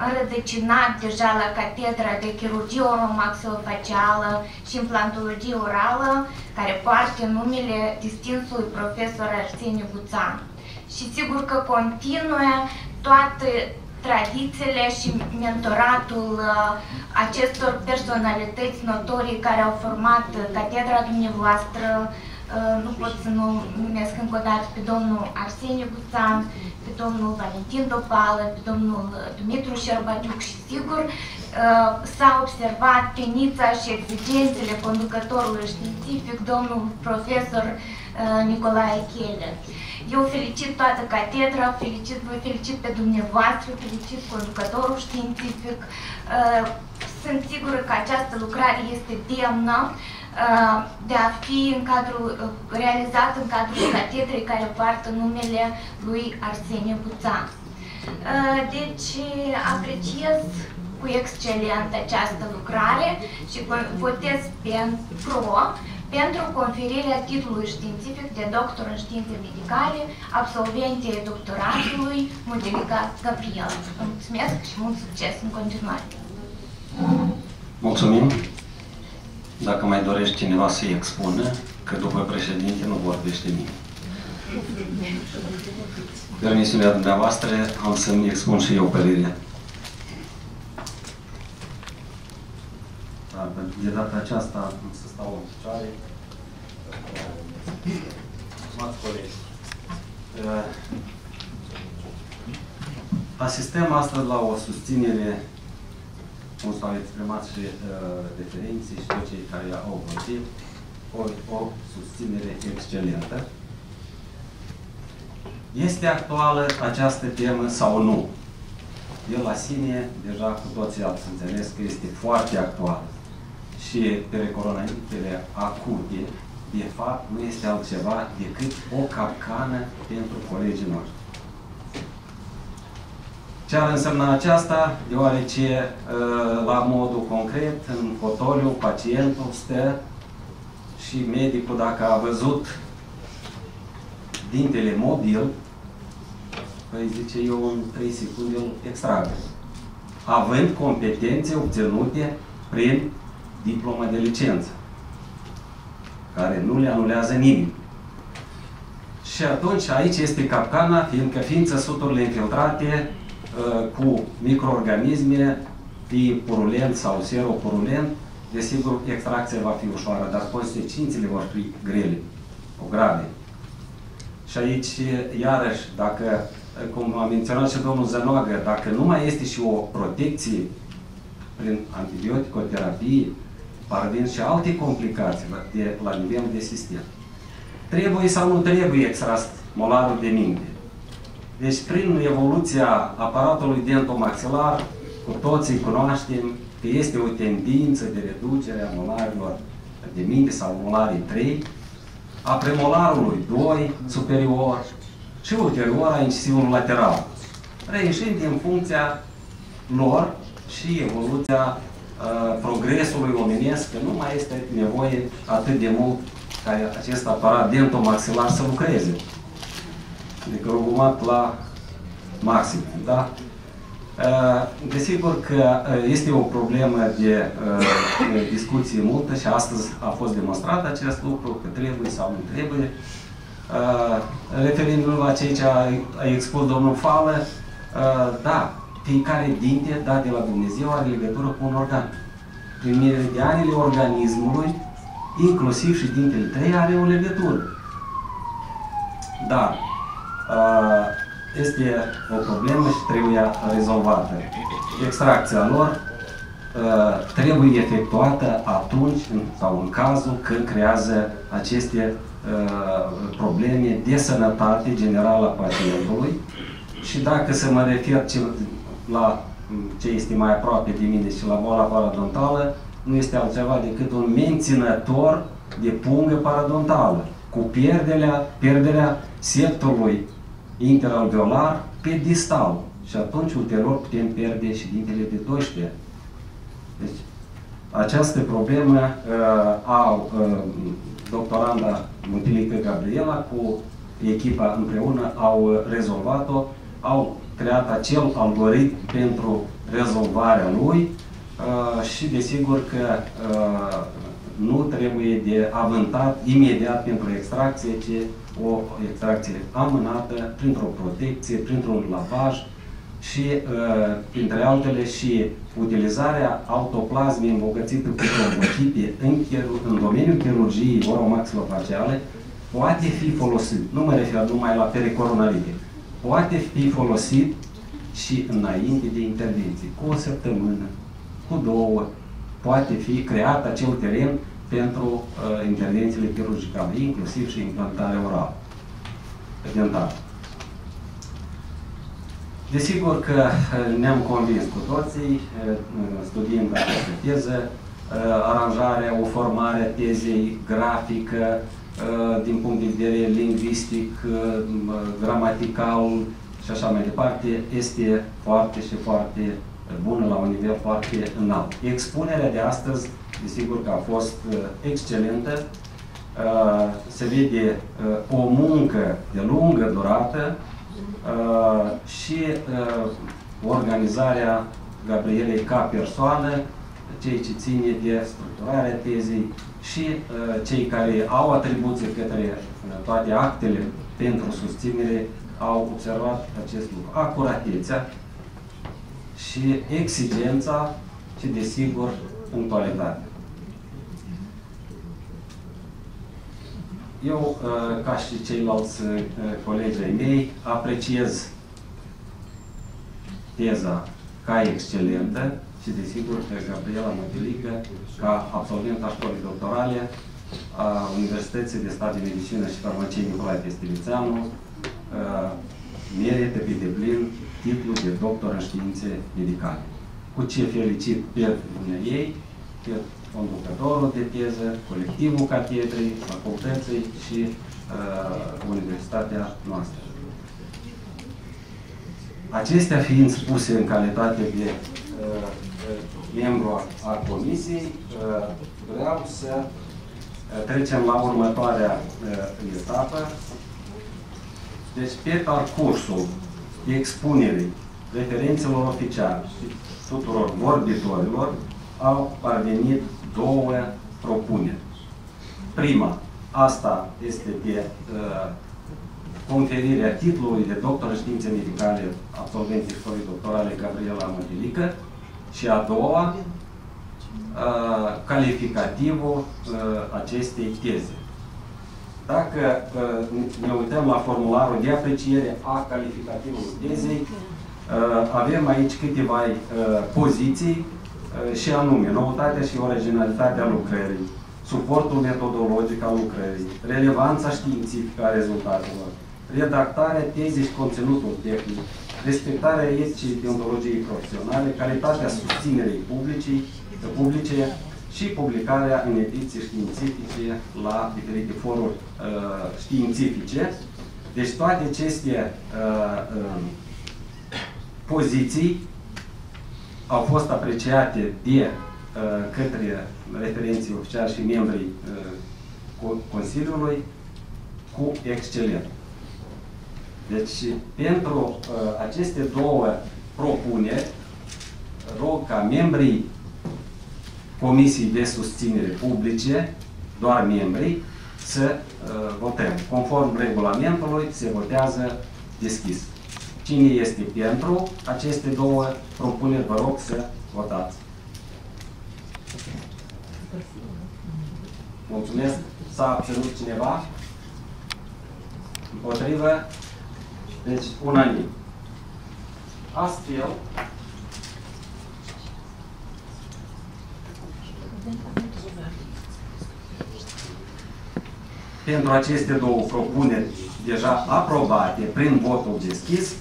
înrădăcinat deja la catedra de chirurgie oromaxillofacială și implantologie orală, care poartă numele distinsului profesor Arseniu Guțan. Și sigur că continuă toată tradițiile și mentoratul uh, acestor personalități notorii care au format uh, catedra dumneavoastră. Uh, nu pot să nu numesc încă o dată pe domnul Arsenie Guțan, pe domnul Valentin Dopală, pe domnul Dumitru Șerbatiuc și sigur s-a observat penița și exigențele conducătorului științific, domnul profesor Nicolae Chele. Eu felicit toată catedra, felicit, vă felicit pe dumneavoastră, felicit conducătorul științific. Uh, sunt sigură că această lucrare este demnă uh, de a fi în cadrul, uh, realizat în cadrul catedrei care poartă numele lui Arsenie Buțan. Deci apreciez cu excelent această lucrare și votez pentru pentru conferirea titlului științific de doctor în științe medicale absolventei doctoratului Mudelica Gabriela. Vă mulțumesc și mult succes în continuare! Mulțumim! Dacă mai dorește cineva să-i expună, că după președinte nu vorbește nimeni. Permisiunea dumneavoastră, am să-mi expun și eu părerea. Da, de data aceasta am să stau în picioare. Stimați colegi, uh, asistăm astăzi la o susținere, cum s-au exprimat și uh, referenții și toți cei care au vorbit, o, o susținere excelentă. Este actuală această temă sau nu? El la sine, deja cu toții ați înțeles că este foarte actuală și perecoronaitele acute, de fapt, nu este altceva decât o capcană pentru colegii noștri. Ce ar însemna aceasta? Deoarece, ă, la modul concret, în fotoliu, pacientul stă și medicul, dacă a văzut dintele mobil, păi zice, eu în 3 secunde îl extrag. Având competențe obținute prin diploma de licență, care nu le anulează nimeni. Și atunci aici este capcana, fiindcă fiind țăsuturile infiltrate uh, cu microorganisme, fie purulent sau seropurulent, desigur extracția va fi ușoară, dar consecințele vor fi grele, o grave. Și aici, iarăși, dacă, cum a menționat și domnul Zănoagă, dacă nu mai este și o protecție prin antibioticoterapie, parvin și alte complicații la, de, la nivel de sistem. Trebuie sau nu trebuie extras molarul de minte. Deci, prin evoluția aparatului dentomaxilar, cu toții cunoaștem că este o tendință de reducere a molarilor de minte sau molarii 3, a premolarului 2 superior și ulterior a incisivului lateral, reieșind din funcția lor și evoluția Uh, progresului omenesc, că nu mai este nevoie atât de mult ca acest aparat dentomaxilar să lucreze. Adică rugumat la maxim, da? Uh, Desigur că uh, este o problemă de uh, discuție multă și astăzi a fost demonstrat acest lucru, că trebuie sau nu trebuie. Referindu-mă la ceea ce a, a expus domnul Fală, da, fiecare dinte dat de la Dumnezeu are legătură cu un organ. Prin meridianele organismului, inclusiv și dintele 3 are o legătură. Dar este o problemă și trebuie rezolvată. Extracția lor uh, trebuie efectuată atunci sau în cazul când creează aceste uh, probleme de sănătate generală a pacientului și dacă să mă refer la ce este mai aproape de mine și la boala paradontală, nu este altceva decât un menținător de pungă paradontală, cu pierderea, pierderea septului interalveolar pe distal. Și atunci, ulterior, putem pierde și dintele de 12. Deci, această problemă uh, au uh, doctoranda Muntilică Gabriela cu echipa împreună au rezolvat-o, au creat acel algoritm pentru rezolvarea lui uh, și desigur că uh, nu trebuie de avântat imediat pentru extracție, ci o extracție amânată printr-o protecție, printr-un lavaj și, uh, printre altele, și utilizarea autoplasmei îmbogățită cu trombocite în, în domeniul chirurgiei oromaxilofaciale poate fi folosit, nu mă refer numai la pericoronarie, poate fi folosit și înainte de intervenție, cu o săptămână, cu două, poate fi creat acel teren pentru uh, intervențiile chirurgicale, inclusiv și implantarea orală, dentară. Desigur că uh, ne-am convins cu toții, uh, studiind această teză, uh, aranjarea, o formare a tezei grafică, din punct de vedere lingvistic, gramatical și așa mai departe, este foarte și foarte bună la un nivel foarte înalt. Expunerea de astăzi desigur că a fost uh, excelentă. Uh, se vede uh, o muncă de lungă durată și organizarea Gabrielei ca persoană, cei ce ține de structurarea tezei și cei care au atribuții către toate actele pentru susținere au observat acest lucru. Acuratețea și exigența și, desigur, punctualitatea. Eu, uh, ca și ceilalți uh, colegi ai mei, apreciez teza ca excelentă și, desigur, pe Gabriela Motilică, ca absolvent a școlii doctorale a Universității de Stat de Medicină și Farmacie Nicolae Pestilițeanu, uh, merită pe deplin titlul de doctor în științe medicale. Cu ce felicit pe ei, pe conducătorul de teză, colectivul catedrei, facultății și uh, universitatea noastră. Acestea fiind spuse în calitate de uh, membru a comisiei, uh, vreau să uh, trecem la următoarea uh, etapă. Deci, pe parcursul expunerii referențelor oficiale și tuturor vorbitorilor, au parvenit două propuneri. Prima, asta este de uh, conferirea titlului de doctor în științe medicale absolvenții școlii doctorale Gabriela Mădilică și a doua, uh, calificativul uh, acestei teze. Dacă uh, ne uităm la formularul de apreciere a calificativului tezei, uh, avem aici câteva uh, poziții Eh, și anume noutatea și originalitatea lucrării, suportul metodologic al lucrării, relevanța științifică a rezultatelor, redactarea tezei și conținutul tehnic, respectarea eticii deontologiei profesionale, calitatea susținerei publicii, publice și publicarea în ediții științifice la diferite foruri uh, științifice. Deci toate aceste uh, uh, poziții au fost apreciate de uh, către referenții oficiali și membrii uh, Consiliului cu excelent. Deci, pentru uh, aceste două propuneri, rog ca membrii Comisiei de Susținere Publice, doar membrii, să uh, votăm. Conform regulamentului, se votează deschis. Cine este pentru aceste două propuneri, vă rog să votați. Mulțumesc. S-a abținut cineva? Împotrivă? Deci, unanim. Astfel, pentru aceste două propuneri deja aprobate prin votul deschis,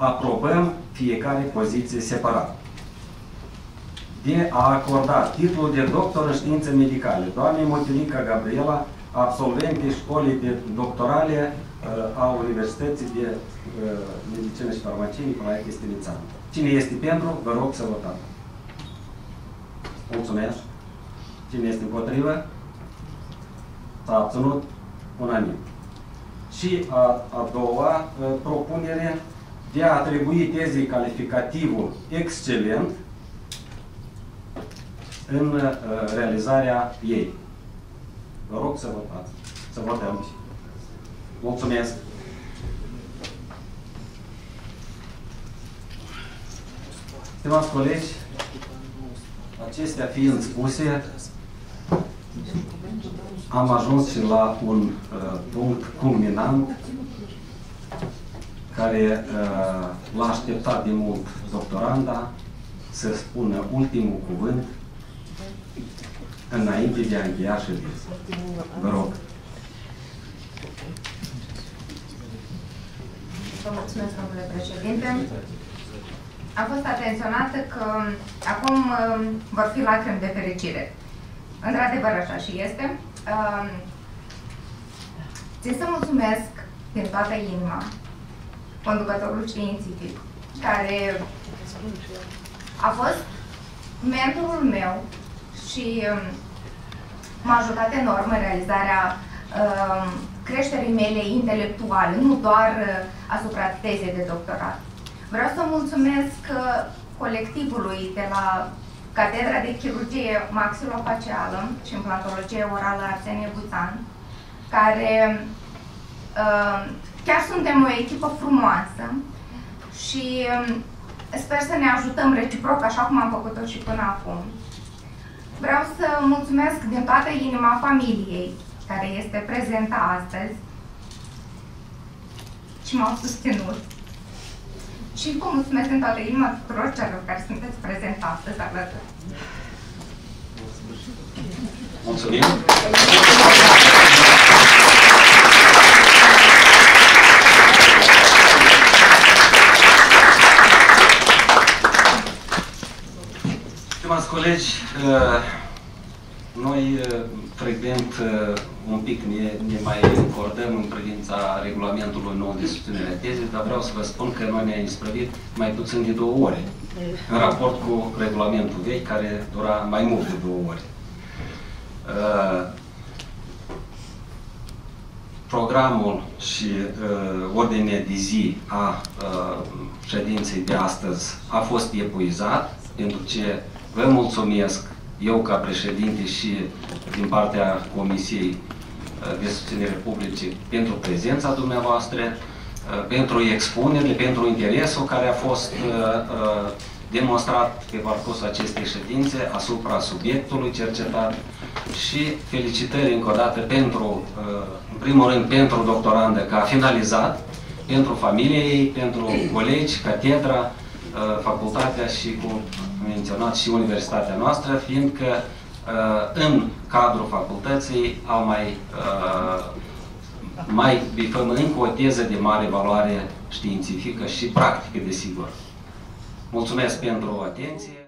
aprobăm fiecare poziție separat. De a acorda titlul de doctor în științe medicale doamnei Motilica Gabriela, absolvente școlii de doctorale uh, a Universității de uh, Medicină și Farmacie Nicolae Chistinițan. Cine este pentru, vă rog să votați. Mulțumesc. Cine este împotrivă? S-a abținut unanim. Și a, a doua a, propunere de a atribui tezei calificativul excelent în a, realizarea ei. Vă rog să votați. Să votăm. Mulțumesc. Stimați colegi, acestea fiind spuse, am ajuns și la un uh, punct culminant care uh, l-a așteptat de mult doctoranda să spună ultimul cuvânt înainte de a încheia ședința. Vă rog. Vă mulțumesc, domnule președinte. Am fost atenționată că acum uh, vor fi lacrimi de fericire. Într-adevăr, așa și este. Uh, țin să mulțumesc din toată inima conducătorul științific, care a fost mentorul meu și um, m-a ajutat enorm în realizarea um, creșterii mele intelectuale, nu doar uh, asupra tezei de doctorat. Vreau să mulțumesc uh, colectivului de la Catedra de Chirurgie Maxilofacială și Implantologie Orală Arsenie Buțan, care uh, chiar suntem o echipă frumoasă și um, sper să ne ajutăm reciproc, așa cum am făcut-o și până acum. Vreau să mulțumesc din toată inima familiei care este prezentă astăzi și m-au susținut. Și vă mulțumesc din toată inima tuturor celor care sunteți prezenți astăzi alături. Mulțumim! Stimați colegi, uh, noi uh, frecvent uh, un pic ne, ne mai încordăm în privința regulamentului nou de susținere a tezei, dar vreau să vă spun că noi ne-am isprăvit mai puțin de două ore în raport cu regulamentul vechi, care dura mai mult de două ore. Programul și uh, ordinea de zi a uh, ședinței de astăzi a fost epuizat, pentru ce vă mulțumesc eu ca președinte și din partea Comisiei de Susținere Publice pentru prezența dumneavoastră, pentru expunerile, pentru interesul care a fost demonstrat pe parcursul acestei ședințe asupra subiectului cercetat. Și felicitări încă o dată pentru, în primul rând, pentru doctorandă că a finalizat, pentru familie ei, pentru colegi, catedra, facultatea și, cum menționat, și universitatea noastră, fiindcă în cadrul facultății au mai, mai bifăm încă o teză de mare valoare științifică și practică, desigur. Mulțumesc pentru atenție.